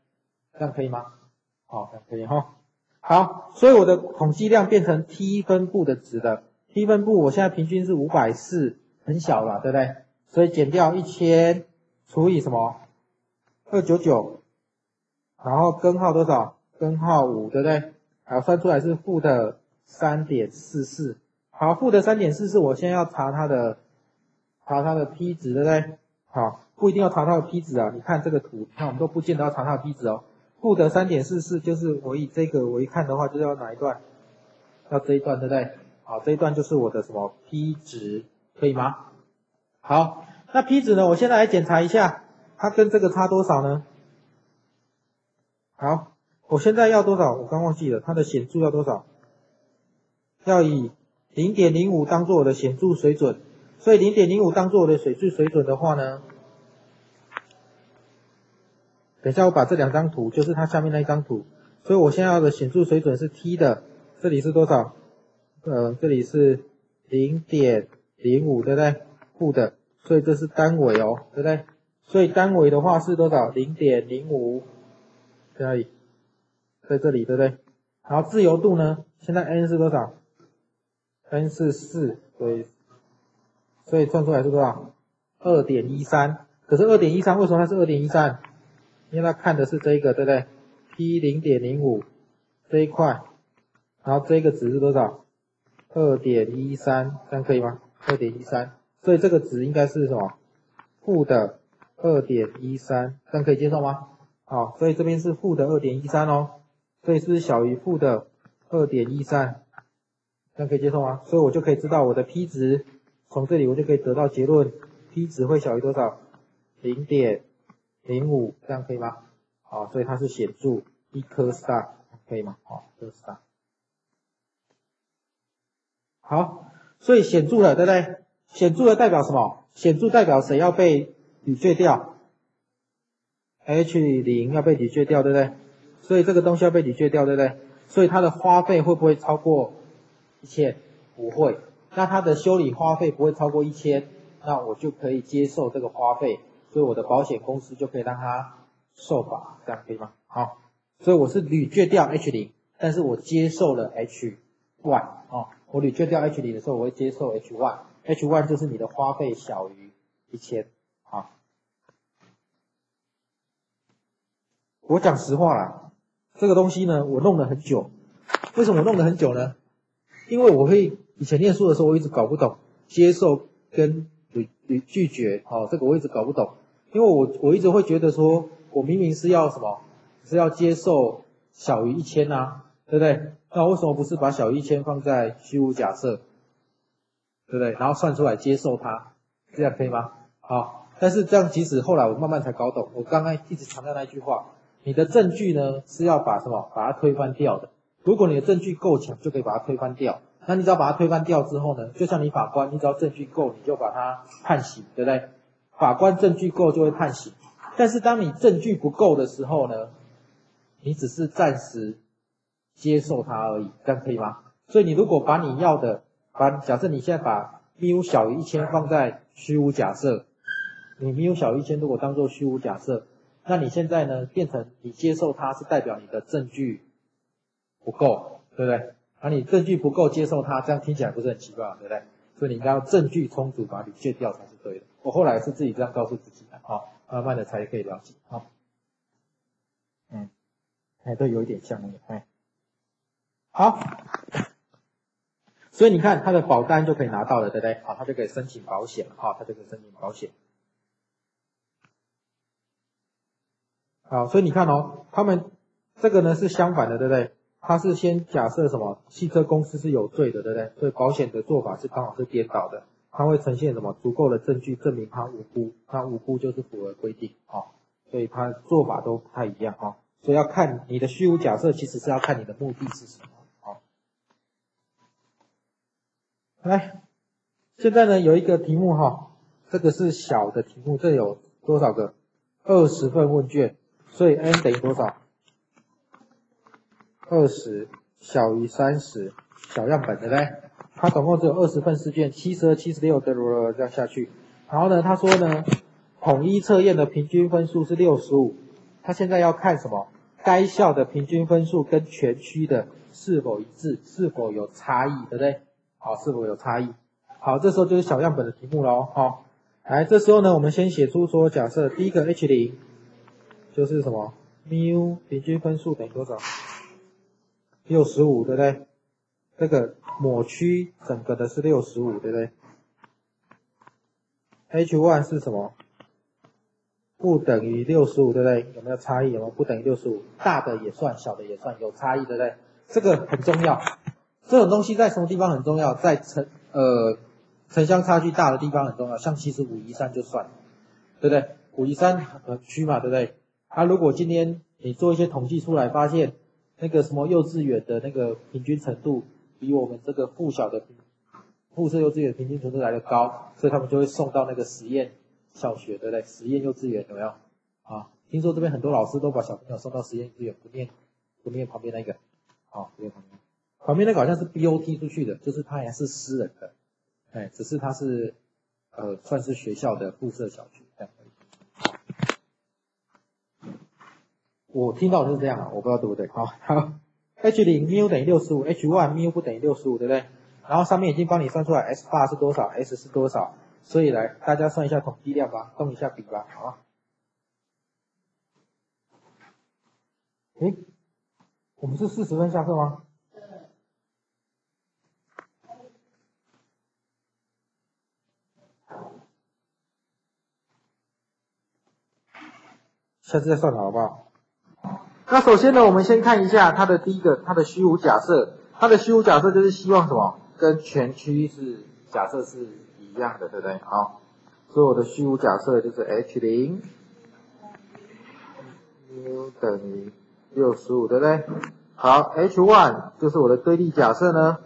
这样可以吗？好，这样可以哈。好，所以我的统计量变成 T 分布的值的。T 分布我现在平均是五百四，很小了，对不对？所以减掉一千除以什么？二九九，然后根号多少？根号五，对不对？好，算出来是负的。三点四四，好，负的三点四四，我现在要查它的，查它的 P 值，对不对？好，不一定要查它的 P 值啊，你看这个图，你看我们都不见得要查它的 P 值哦。负的三点四四就是我以这个我一看的话，就是要哪一段？要这一段，对不对？好，这一段就是我的什么 P 值，可以吗？好，那 P 值呢？我现在来检查一下，它跟这个差多少呢？好，我现在要多少？我刚忘记了，它的显著要多少？要以零点零五当做我的显著水准，所以零点零五当做我的显著水准的话呢，等一下我把这两张图，就是它下面那一张图，所以我现在要的显著水准是 T 的，这里是多少？呃，这里是零点零五，对不对？负的，所以这是单位哦，对不对？所以单位的话是多少？零点零五，在哪里？在这里，对不对？然后自由度呢？现在 n 是多少？n 是四，所以所以算出来是多少？二点一三。可是二点一三为什么它是二点一三？因为它看的是这个，对不对？P 零点零五这一块，然后这个值是多少？二点一三，这样可以吗？二点一三，所以这个值应该是什么？负的二点一三，这样可以接受吗？好，所以这边是负的二点一三哦，所以是小于负的二点一三。这样可以接受吗？所以我就可以知道我的 P 值，从这里我就可以得到结论，P 值会小于多少？零点零五，这样可以吗？好，所以它是显著一颗 star，可以吗？好，一颗 star。好，所以显著的，对不对？显著的代表什么？显著代表谁要被抵绝掉？H 零要被抵绝掉，对不对？所以这个东西要被抵绝掉，对不对？所以它的花费会不会超过？一千不会，那它的修理花费不会超过一千，那我就可以接受这个花费，所以我的保险公司就可以让它受保，这样可以吗？好，所以我是屡拒掉 H 零，但是我接受了 H one 哦，我屡拒掉 H 零的时候，我会接受 H one，H one 就是你的花费小于一千，好，我讲实话啦，这个东西呢，我弄了很久，为什么我弄了很久呢？因为我会以前念书的时候，我一直搞不懂接受跟拒拒拒绝，哦，这个我一直搞不懂，因为我我一直会觉得说，我明明是要什么，是要接受小于一千啊，对不对？那为什么不是把小于一千放在虚无假设，对不对？然后算出来接受它，这样可以吗？好，但是这样即使后来我慢慢才搞懂，我刚刚一直强调那句话，你的证据呢是要把什么，把它推翻掉的。如果你的证据够强，就可以把它推翻掉。那你只要把它推翻掉之后呢，就像你法官，你只要证据够，你就把它判刑，对不对？法官证据够就会判刑。但是当你证据不够的时候呢，你只是暂时接受它而已，这样可以吗？所以你如果把你要的，把假设你现在把 mu 小于一千放在虚无假设，你 mu 小于一千如果当做虚无假设，那你现在呢变成你接受它是代表你的证据。不够，对不对？而你证据不够接受他，这样听起来不是很奇怪，对不对？所以你应该要证据充足，把它滤掉才是对的。我后来是自己这样告诉自己的，啊，慢慢的才可以了解，啊，嗯，哎，都有一点像那个，哎，好，所以你看他的保单就可以拿到了，对不对？好，他就可以申请保险了，好，他就可以申请保险。好，所以你看哦，他们这个呢是相反的，对不对？他是先假设什么汽车公司是有罪的，对不对？所以保险的做法是刚好是颠倒的，他会呈现什么足够的证据证明他无辜，他无辜就是符合规定，哦，所以他做法都不太一样，哦，所以要看你的虚无假设，其实是要看你的目的是什么，哦。来，现在呢有一个题目哈，这个是小的题目，这有多少个？二十份问卷，所以 n 等于多少？二十小于三十，小样本对不对？它总共只有二十份试卷，七十二、七十六的这样下去。然后呢，他说呢，统一测验的平均分数是六十五。他现在要看什么？该校的平均分数跟全区的是否一致，是否有差异，对不对？好，是否有差异？好，这时候就是小样本的题目喽。好，来，这时候呢，我们先写出说，假设第一个 H 零就是什么？mu 平均分数等于多少？六十五，对不对？这个抹区整个的是六十五，对不对？H one 是什么？不等于六十五，对不对？有没有差异？有没有不等于六十五？大的也算，小的也算，有差异，对不对？这个很重要。这种东西在什么地方很重要？在城呃城乡差距大的地方很重要。像其实武夷山就算，对不对？武夷山区嘛，对不对？啊，如果今天你做一些统计出来，发现。那个什么幼稚园的那个平均程度比我们这个附小的附设幼稚园平均程度来的高，所以他们就会送到那个实验小学，对不对？实验幼稚园有没有？啊，听说这边很多老师都把小朋友送到实验幼稚园，不念不念旁边那个，啊，不念旁边，旁边那个好像是 BOT 出去的，就是它还是私人的，哎，只是它是呃算是学校的附设小学这样。我听到是这样啊，我不知道对不对。好，H 零 mu 等于六十五，H one mu 不等于六十五，对不对？然后上面已经帮你算出来 S 八是多少，S 是多少，所以来大家算一下统计量吧，动一下笔吧，好。诶，我们是四十分下课吗？下次再算好不好？那首先呢，我们先看一下它的第一个，它的虚无假设，它的虚无假设就是希望什么？跟全区是假设是一样的，对不对？好，所以我的虚无假设就是 H 零 u 等于六十五，对不对？好，H one 就是我的对立假设呢，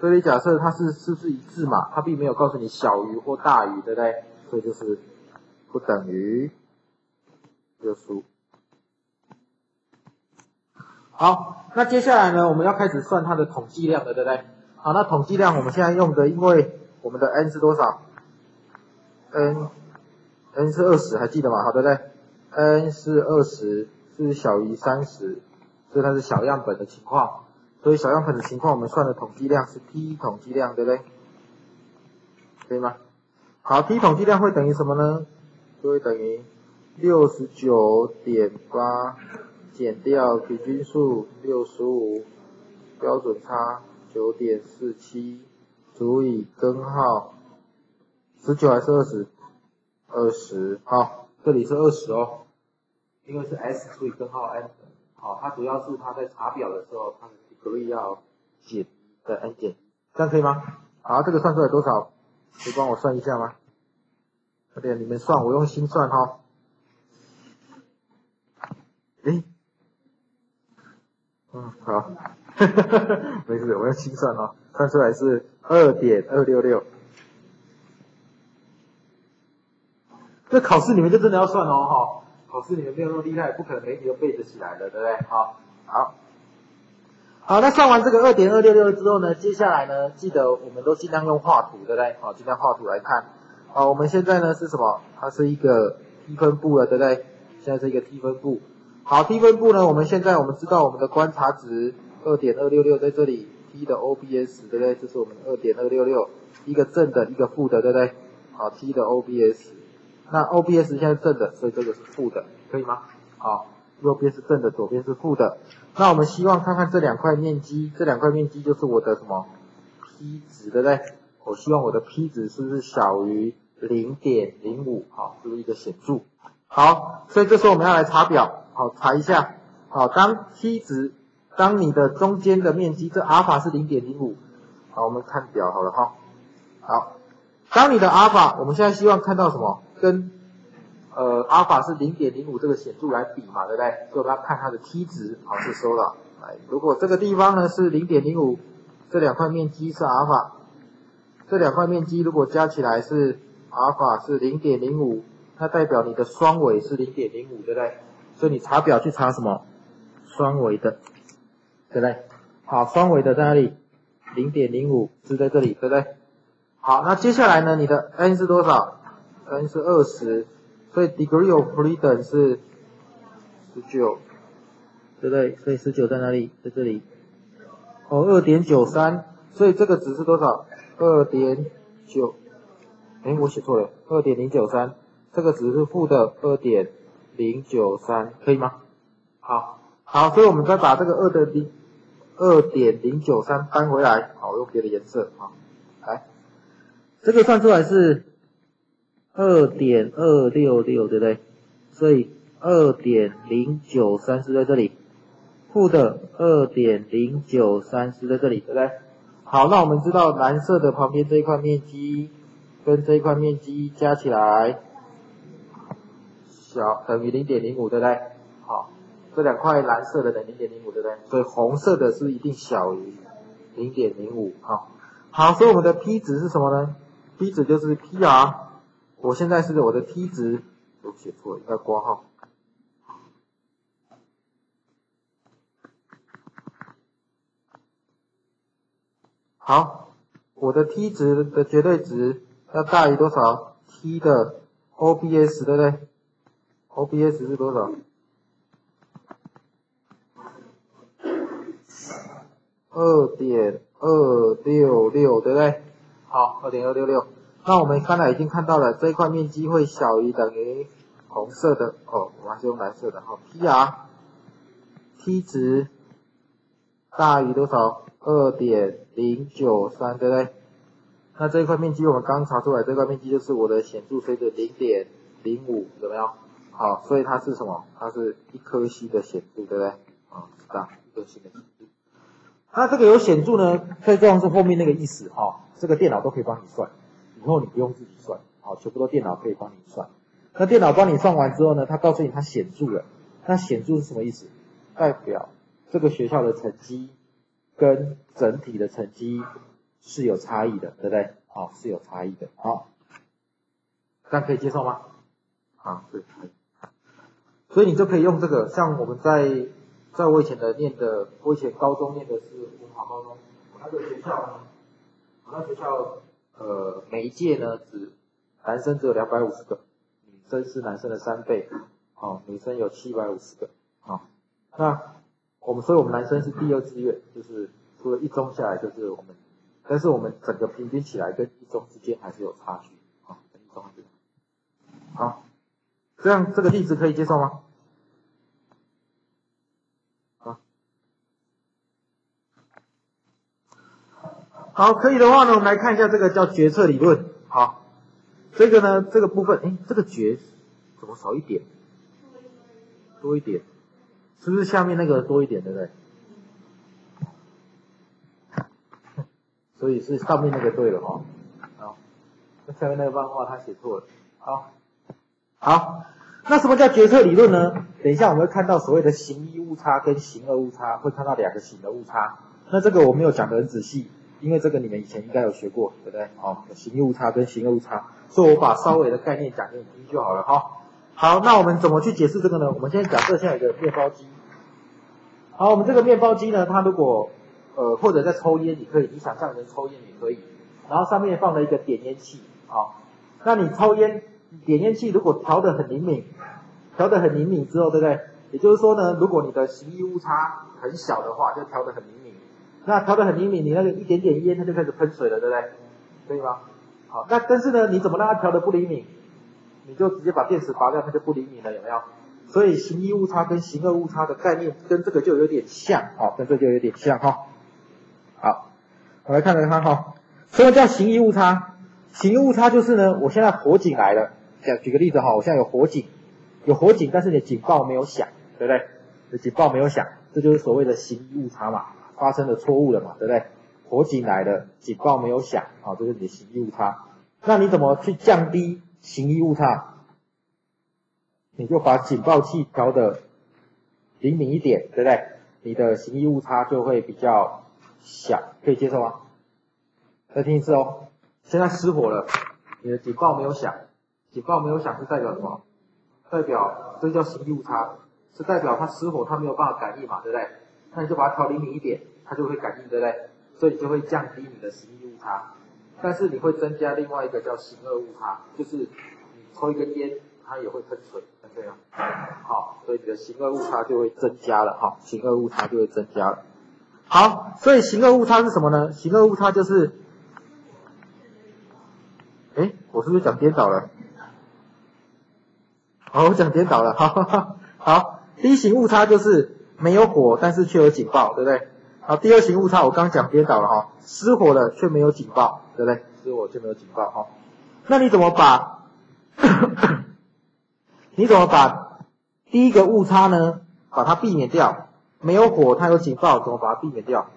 对立假设它是是不是一致嘛？它并没有告诉你小于或大于，对不对？所以就是不等于六十五。好，那接下来呢，我们要开始算它的统计量了，对不对？好，那统计量我们现在用的，因为我们的 n 是多少？n n 是二十，还记得吗？好，对不对？n 是二十，是小于三十，所以它是小样本的情况。所以小样本的情况，我们算的统计量是 t 统计量，对不对？可以吗？好，t 统计量会等于什么呢？就会等于六十九点八。减掉平均数六十五，标准差九点四七除以根号十九还是二十？二十，好，这里是二十哦，因为是 s 除以根号 n，好，它主要是它在查表的时候，它的 degree 要减的 n 减，这样可以吗？好，这个算出来多少？可以帮我算一下吗？快点，你们算，我用心算哈。诶，嗯，好，没事，我要心算哦，算出来是二点二六六。这考试你们就真的要算哦，哈，考试你们没有那么厉害，不可能每题都背得起来的，对不对？好，好，好，那算完这个二点二六六之后呢，接下来呢，记得我们都尽量用画图，对不对？好，尽量画图来看。好，我们现在呢是什么？它是一个 t 分布了，对不对？现在是一个 t 分布。好，t 分布呢，我们现在我们知道我们的观察值二点二六六在这里，t 的 OBS，对不对？这是我们二点二六六，一个正的，一个负的，对不对？好，t 的 OBS。那 OBS 现在正的，所以这个是负的，可以吗？好，右边是正的，左边是负的。那我们希望看看这两块面积，这两块面积就是我的什么 P 值，对不对？我希望我的 P 值是不是小于零点零五？好，这是一个显著。好，所以这时候我们要来查表，好，查一下。好，当 t 值，当你的中间的面积，这阿尔法是零点零五。好，我们看表好了哈。好，当你的阿尔法，我们现在希望看到什么？跟呃阿尔法是零点零五这个显著来比嘛，对不对？所以我们要看它的 t 值，好是收了。来，如果这个地方呢是零点零五，这两块面积是阿尔法，这两块面积如果加起来是阿尔法是零点零五，那代表你的双尾是零点零五，对不对？所以你查表去查什么？双尾的，对不对？好，双尾的在哪里？零点零五是在这里，对不对？好，那接下来呢，你的 n 是多少？n 是二十，所以 degree of freedom 是十九，对不对？所以十九在哪里？在这里。哦，二点九三，所以这个值是多少？二点九，哎，我写错了，二点零九三，这个值是负的二点零九三，可以吗？好，好，所以我们再把这个二的零二点零九三搬回来，好，用别的颜色，好，来，这个算出来是。二点二六六，对不对？所以二点零九三是在这里，负的二点零九三是在这里，对不对？好，那我们知道蓝色的旁边这一块面积跟这一块面积加起来小等于零点零五，对不对？好，这两块蓝色的等于零点零五，对不对？所以红色的是一定小于零点零五，好，好，所以我们的 P 值是什么呢？P 值就是 PR。我现在是我的 T 值，我写错了，应该挂号。好，我的 T 值的绝对值要大于多少？T 的 OBS 对不对？OBS 是多少？二点二六六对不对？好，二点二六六。那我们刚才已经看到了这一块面积会小于等于红色的哦，我还是用蓝色的哈，PR T 值大于多少？二点零九三，对不对？那这一块面积我们刚查出来，这块面积就是我的显著随着零点零五，有没有？好，所以它是什么？它是一颗星的显著，对不对？啊，这样一颗星的显著。那这个有显著呢，最重要是后面那个意思哈，这个电脑都可以帮你算。以后你不用自己算，好，全部都电脑可以帮你算。那电脑帮你算完之后呢，它告诉你它显著了。那显著是什么意思？代表这个学校的成绩跟整体的成绩是有差异的，对不对？好，是有差异的。好，这样可以接受吗？啊，对，可以。所以你就可以用这个，像我们在在我以前的念的，我以前高中念的是文华高中，我那个学校，我那学校。呃，每一届呢，只男生只有两百五十个，女生是男生的三倍，好，女生有七百五十个，好，那我们所以我们男生是第二志愿，就是除了一中下来就是我们，但是我们整个平均起来跟一中之间还是有差距，哦，跟一中是，好，这样这个例子可以接受吗？好，好可以的话呢，我们来看一下这个叫决策理论。好，这个呢，这个部分，哎，这个决怎么少一点？多一点，是不是下面那个多一点，对不对？所以是上面那个对了哈。好，那下面那个漫画他写错了。好，好，那什么叫决策理论呢？等一下我们会看到所谓的形一误差跟形二误差，会看到两个形的误差。那这个我没有讲得很仔细。因为这个你们以前应该有学过，对不对？好，形误差跟形二误差，所以我把稍微的概念讲给你听就好了哈。好，那我们怎么去解释这个呢？我们先假设现在有个面包机。好，我们这个面包机呢，它如果呃或者在抽烟，你可以，你想象成抽烟也可以。然后上面放了一个点烟器，好，那你抽烟点烟器如果调得很灵敏，调得很灵敏之后，对不对？也就是说呢，如果你的形异误差很小的话，就调得很灵敏。那调得很灵敏，你那个一点点烟，它就开始喷水了，对不对？可以吗？好，那但是呢，你怎么让它调得不灵敏？你就直接把电池拔掉，它就不灵敏了，有没有？所以形一误差跟形二误差的概念跟这个就有点像，哦，跟这个就有点像哈。好，我来看看看哈，什么叫形一误差？形一误差就是呢，我现在火警来了，讲举个例子哈，我现在有火警，有火警，但是你的警报没有响，对不对？你警报没有响，这就是所谓的行医误差嘛。发生了错误了嘛，对不对？火警来了，警报没有响，啊，这是你的行医误差。那你怎么去降低行医误差？你就把警报器调的灵敏一点，对不对？你的行医误差就会比较小，可以接受吗？再听一次哦。现在失火了，你的警报没有响，警报没有响是代表什么？代表这叫行医误差，是代表它失火它没有办法感应嘛，对不对？那你就把它调灵敏一点。它就会感应，对不对？所以你就会降低你的行一误差，但是你会增加另外一个叫行二误差，就是你抽一根烟，它也会喷水，这样。好，所以你的行二误差就会增加了，哈，行二误差就会增加了。好，所以行二误差是什么呢？行二误差就是，哎，我是不是讲颠倒了？好，我讲颠倒了，好，好，第一型误差就是没有火，但是却有警报，对不对？好，第二型误差我刚讲颠倒了哈，失火了却没有警报，对不对？失火却没有警报哈，那你怎么把？你怎么把第一个误差呢？把它避免掉，没有火它有警报，怎么把它避免掉？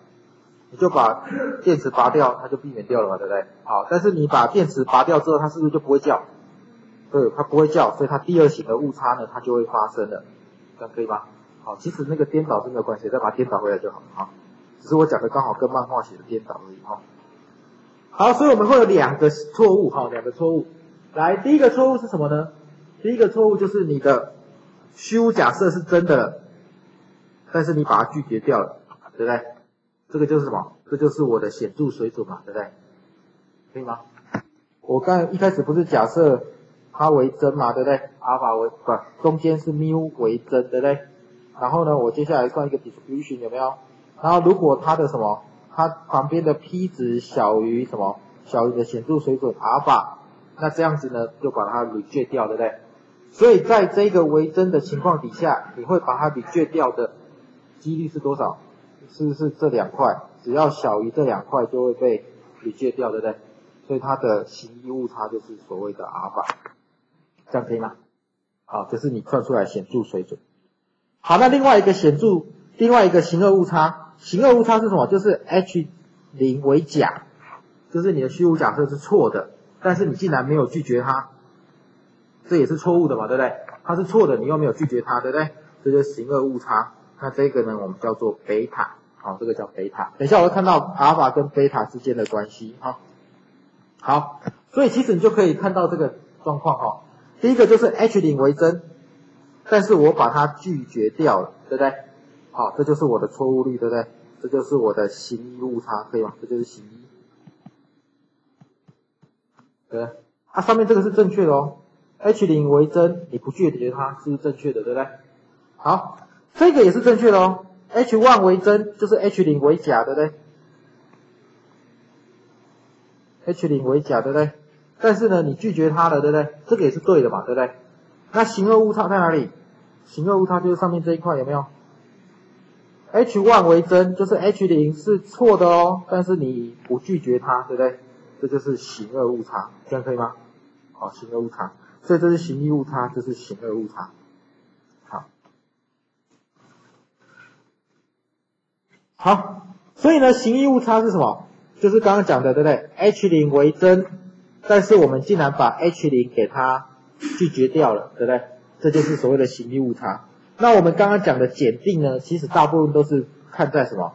你就把电池拔掉，它就避免掉了嘛，对不对？好，但是你把电池拔掉之后，它是不是就不会叫？对，它不会叫，所以它第二型的误差呢，它就会发生了，这样可以吗？好，其实那个颠倒是没有关系，再把它颠倒回来就好了哈。只是我讲的刚好跟漫画写的颠倒而已哈。好，所以我们会有两个错误哈，两个错误。来，第一个错误是什么呢？第一个错误就是你的虚无假设是真的，但是你把它拒绝掉了，对不对？这个就是什么？这就是我的显著水准嘛，对不对？可以吗？我刚一开始不是假设它为真嘛，对不对？阿尔法为不，中间是缪为真，对不对？然后呢，我接下来算一个 distribution 有没有？然后如果它的什么，它旁边的 p 值小于什么，小于的显著水准阿尔法，那这样子呢，就把它滤掉掉，对不对？所以在这个为真的情况底下，你会把它滤掉掉的几率是多少？是不是这两块？只要小于这两块就会被滤掉掉，对不对？所以它的形异误差就是所谓的阿尔法，这样可以吗？好，这是你算出来显著水准。好，那另外一个显著，另外一个形二误差。形二误差是什么？就是 h 零为假，就是你的虚无假设是错的，但是你竟然没有拒绝它，这也是错误的嘛，对不对？它是错的，你又没有拒绝它，对不对？这就是形二误差。那这个呢，我们叫做贝塔，好，这个叫贝塔。等一下我会看到阿尔法跟贝塔之间的关系，哈。好，所以其实你就可以看到这个状况，哈。第一个就是 h 零为真，但是我把它拒绝掉了，对不对？好，这就是我的错误率，对不对？这就是我的形一误差，可以吗？这就是形一，对它上面这个是正确的哦，h 零为真，你不拒绝它是正确的，对不对？好，这个也是正确的哦 H 一为真，就是 h 零为假，对不对？h 零为假，对不对？但是呢，你拒绝它了，对不对？这个也是对的嘛，对不对？那形二误差在哪里？形二误差就是上面这一块，有没有？h one 为真，就是 h 零是错的哦，但是你不拒绝它，对不对？这就是行二误差，这样可以吗？好，行二误差，所以这是行一误差，这是行二误差。好，好，所以呢，行一误差是什么？就是刚刚讲的，对不对？h 零为真，但是我们竟然把 h 零给它拒绝掉了，对不对？这就是所谓的行一误差。那我们刚刚讲的检定呢，其实大部分都是看在什么？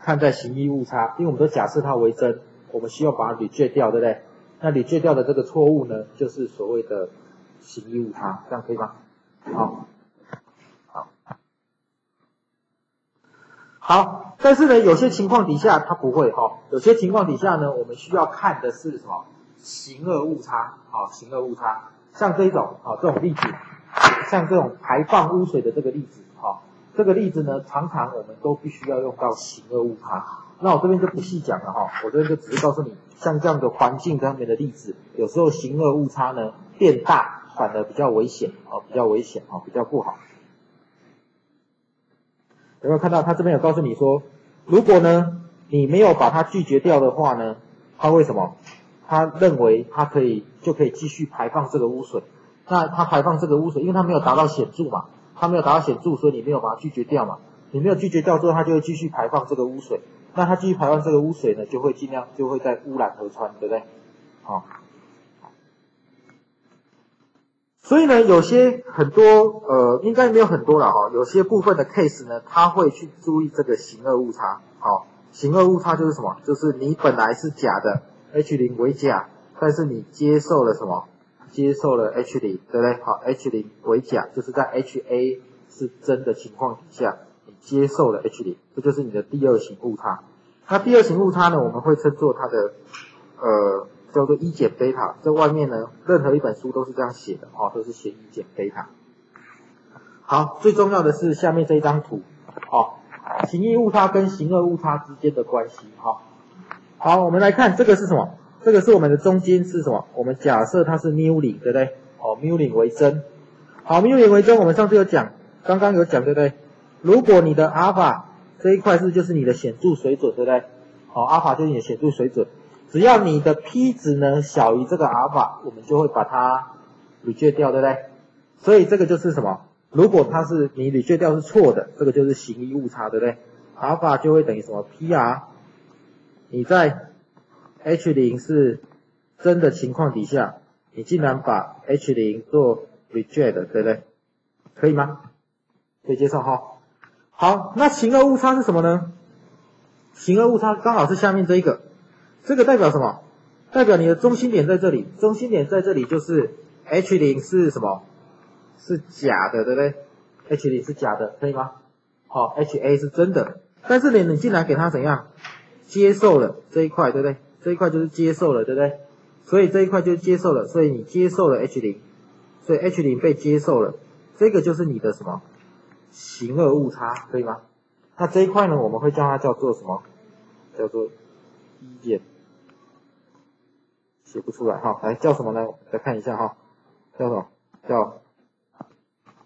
看在行一误差，因为我们都假设它为真，我们需要把它 reject 掉，对不对？那 reject 掉的这个错误呢，就是所谓的行一误差，这样可以吗？好，好，好，但是呢，有些情况底下它不会哈，有些情况底下呢，我们需要看的是什么？行二误差，好，行二误差，像这种，好，这种例子。像这种排放污水的这个例子，哈，这个例子呢，常常我们都必须要用到行二误差。那我这边就不细讲了哈，我这边就只是告诉你，像这样的环境上面的例子，有时候行二误差呢变大，反而比较危险，哦，比较危险，哦，比较不好。有没有看到他这边有告诉你说，如果呢你没有把它拒绝掉的话呢，他为什么？他认为他可以就可以继续排放这个污水。那他排放这个污水，因为它没有达到显著嘛，他没有达到显著，所以你没有把它拒绝掉嘛，你没有拒绝掉之后，他就会继续排放这个污水。那他继续排放这个污水呢，就会尽量就会在污染河川，对不对？好，所以呢，有些很多呃，应该没有很多了哈，有些部分的 case 呢，它会去注意这个行二误差。好，行二误差就是什么？就是你本来是假的，H 零为假，但是你接受了什么？接受了 H 零，对不对？好，H 零为假，就是在 HA 是真的情况底下，你接受了 H 零，这就是你的第二型误差。那第二型误差呢，我们会称作它的呃叫做一减贝塔。在外面呢，任何一本书都是这样写的，哦，都是写一减贝塔。好，最重要的是下面这一张图，哦，行一误差跟行二误差之间的关系，哈。好，我们来看这个是什么？这个是我们的中间是什么？我们假设它是 mu 零，对不对？哦，mu 零为真。好，mu 零为真，我们上次有讲，刚刚有讲，对不对？如果你的阿尔法这一块是就是你的显著水准，对不对？好，阿尔法就是你的显著水准。只要你的 p 值呢小于这个阿尔法，我们就会把它滤掉，对不对？所以这个就是什么？如果它是你滤掉掉是错的，这个就是行一误差，对不对？阿尔法就会等于什么？P_r，你在 H 零是真的情况底下，你竟然把 H 零做 reject，对不对？可以吗？可以接受哈。好，那行二误差是什么呢？行二误差刚好是下面这一个，这个代表什么？代表你的中心点在这里，中心点在这里就是 H 零是什么？是假的，对不对？H 零是假的，可以吗？好，HA 是真的，但是呢，你竟然给它怎样？接受了这一块，对不对？这一块就是接受了，对不对？所以这一块就接受了，所以你接受了 H 零，所以 H 零被接受了，这个就是你的什么行二误差，可以吗？那这一块呢，我们会叫它叫做什么？叫做一减，写不出来哈，来叫什么呢？来看一下哈，叫什么？叫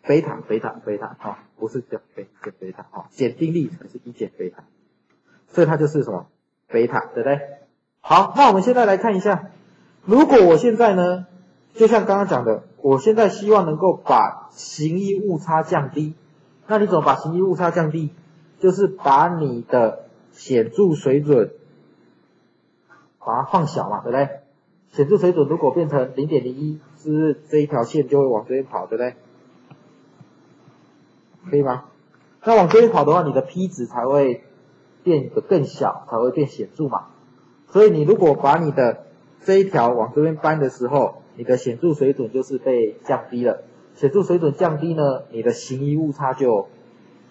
贝塔，贝塔，贝塔，哈，不是叫贝减贝塔，哈，减定力才是一减贝塔，所以它就是什么贝塔，对不对？好，那我们现在来看一下，如果我现在呢，就像刚刚讲的，我现在希望能够把行医误差降低，那你怎么把行医误差降低？就是把你的显著水准把它放小嘛，对不对？显著水准如果变成零点零一，是不是这一条线就会往这边跑，对不对？可以吗？那往这边跑的话，你的 P 值才会变得更小，才会变显著嘛。所以你如果把你的这一条往这边搬的时候，你的显著水准就是被降低了。显著水准降低呢，你的行医误差就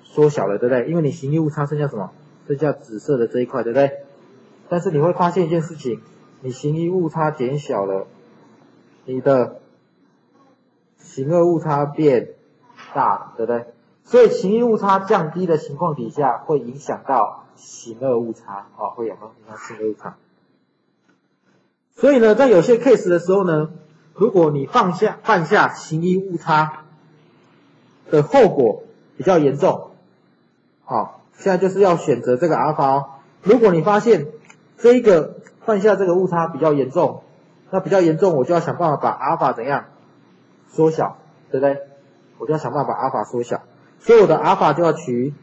缩小了，对不对？因为你行医误差剩下什么？剩下紫色的这一块，对不对？但是你会发现一件事情，你行医误差减小了，你的行二误差变大，对不对？所以行医误差降低的情况底下，会影响到行二误差，啊，会有没有影响行二误差？所以呢，在有些 case 的时候呢，如果你放下犯下行一误差的后果比较严重，好，现在就是要选择这个阿尔法哦。如果你发现这一个犯下这个误差比较严重，那比较严重，我就要想办法把阿尔法怎样缩小，对不对？我就要想办法把阿尔法缩小，所以我的阿尔法就要取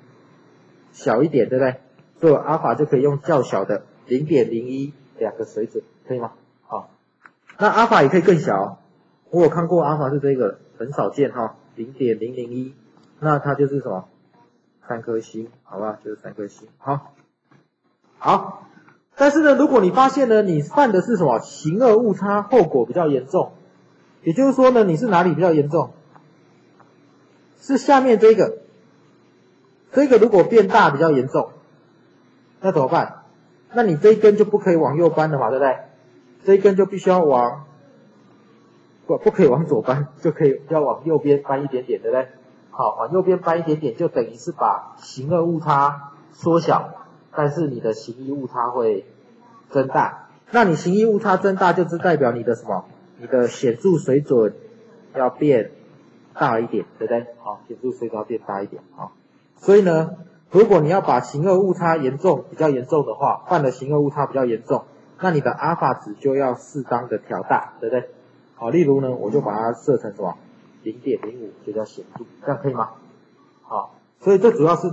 小一点，对不对？所以阿尔法就可以用较小的零点零一两个水准，可以吗？好，那阿尔法也可以更小，我有看过阿尔法是这个，很少见哈，零点零零一，那它就是什么？三颗星，好吧，就是三颗星，好，好。但是呢，如果你发现呢，你犯的是什么行恶误差，后果比较严重，也就是说呢，你是哪里比较严重？是下面这个，这个如果变大比较严重，那怎么办？那你这一根就不可以往右搬了嘛，对不对？这一根就必须要往不不可以往左搬，就可以要往右边搬一点点，对不对？好，往右边搬一点点，就等于是把行二误差缩小，但是你的行一误差会增大。那你行一误差增大，就是代表你的什么？你的显著水准要变。大一点，对不对？好，显著水准要变大一点，好。所以呢，如果你要把型二误差严重、比较严重的话，犯的型二误差比较严重，那你的阿尔法值就要适当的调大，对不对？好，例如呢，我就把它设成什么？零点零五就叫显著，这样可以吗？好，所以这主要是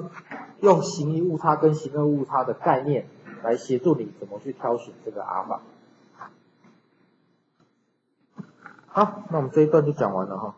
用行一误差跟行二误差的概念来协助你怎么去挑选这个阿尔法。好，那我们这一段就讲完了哈。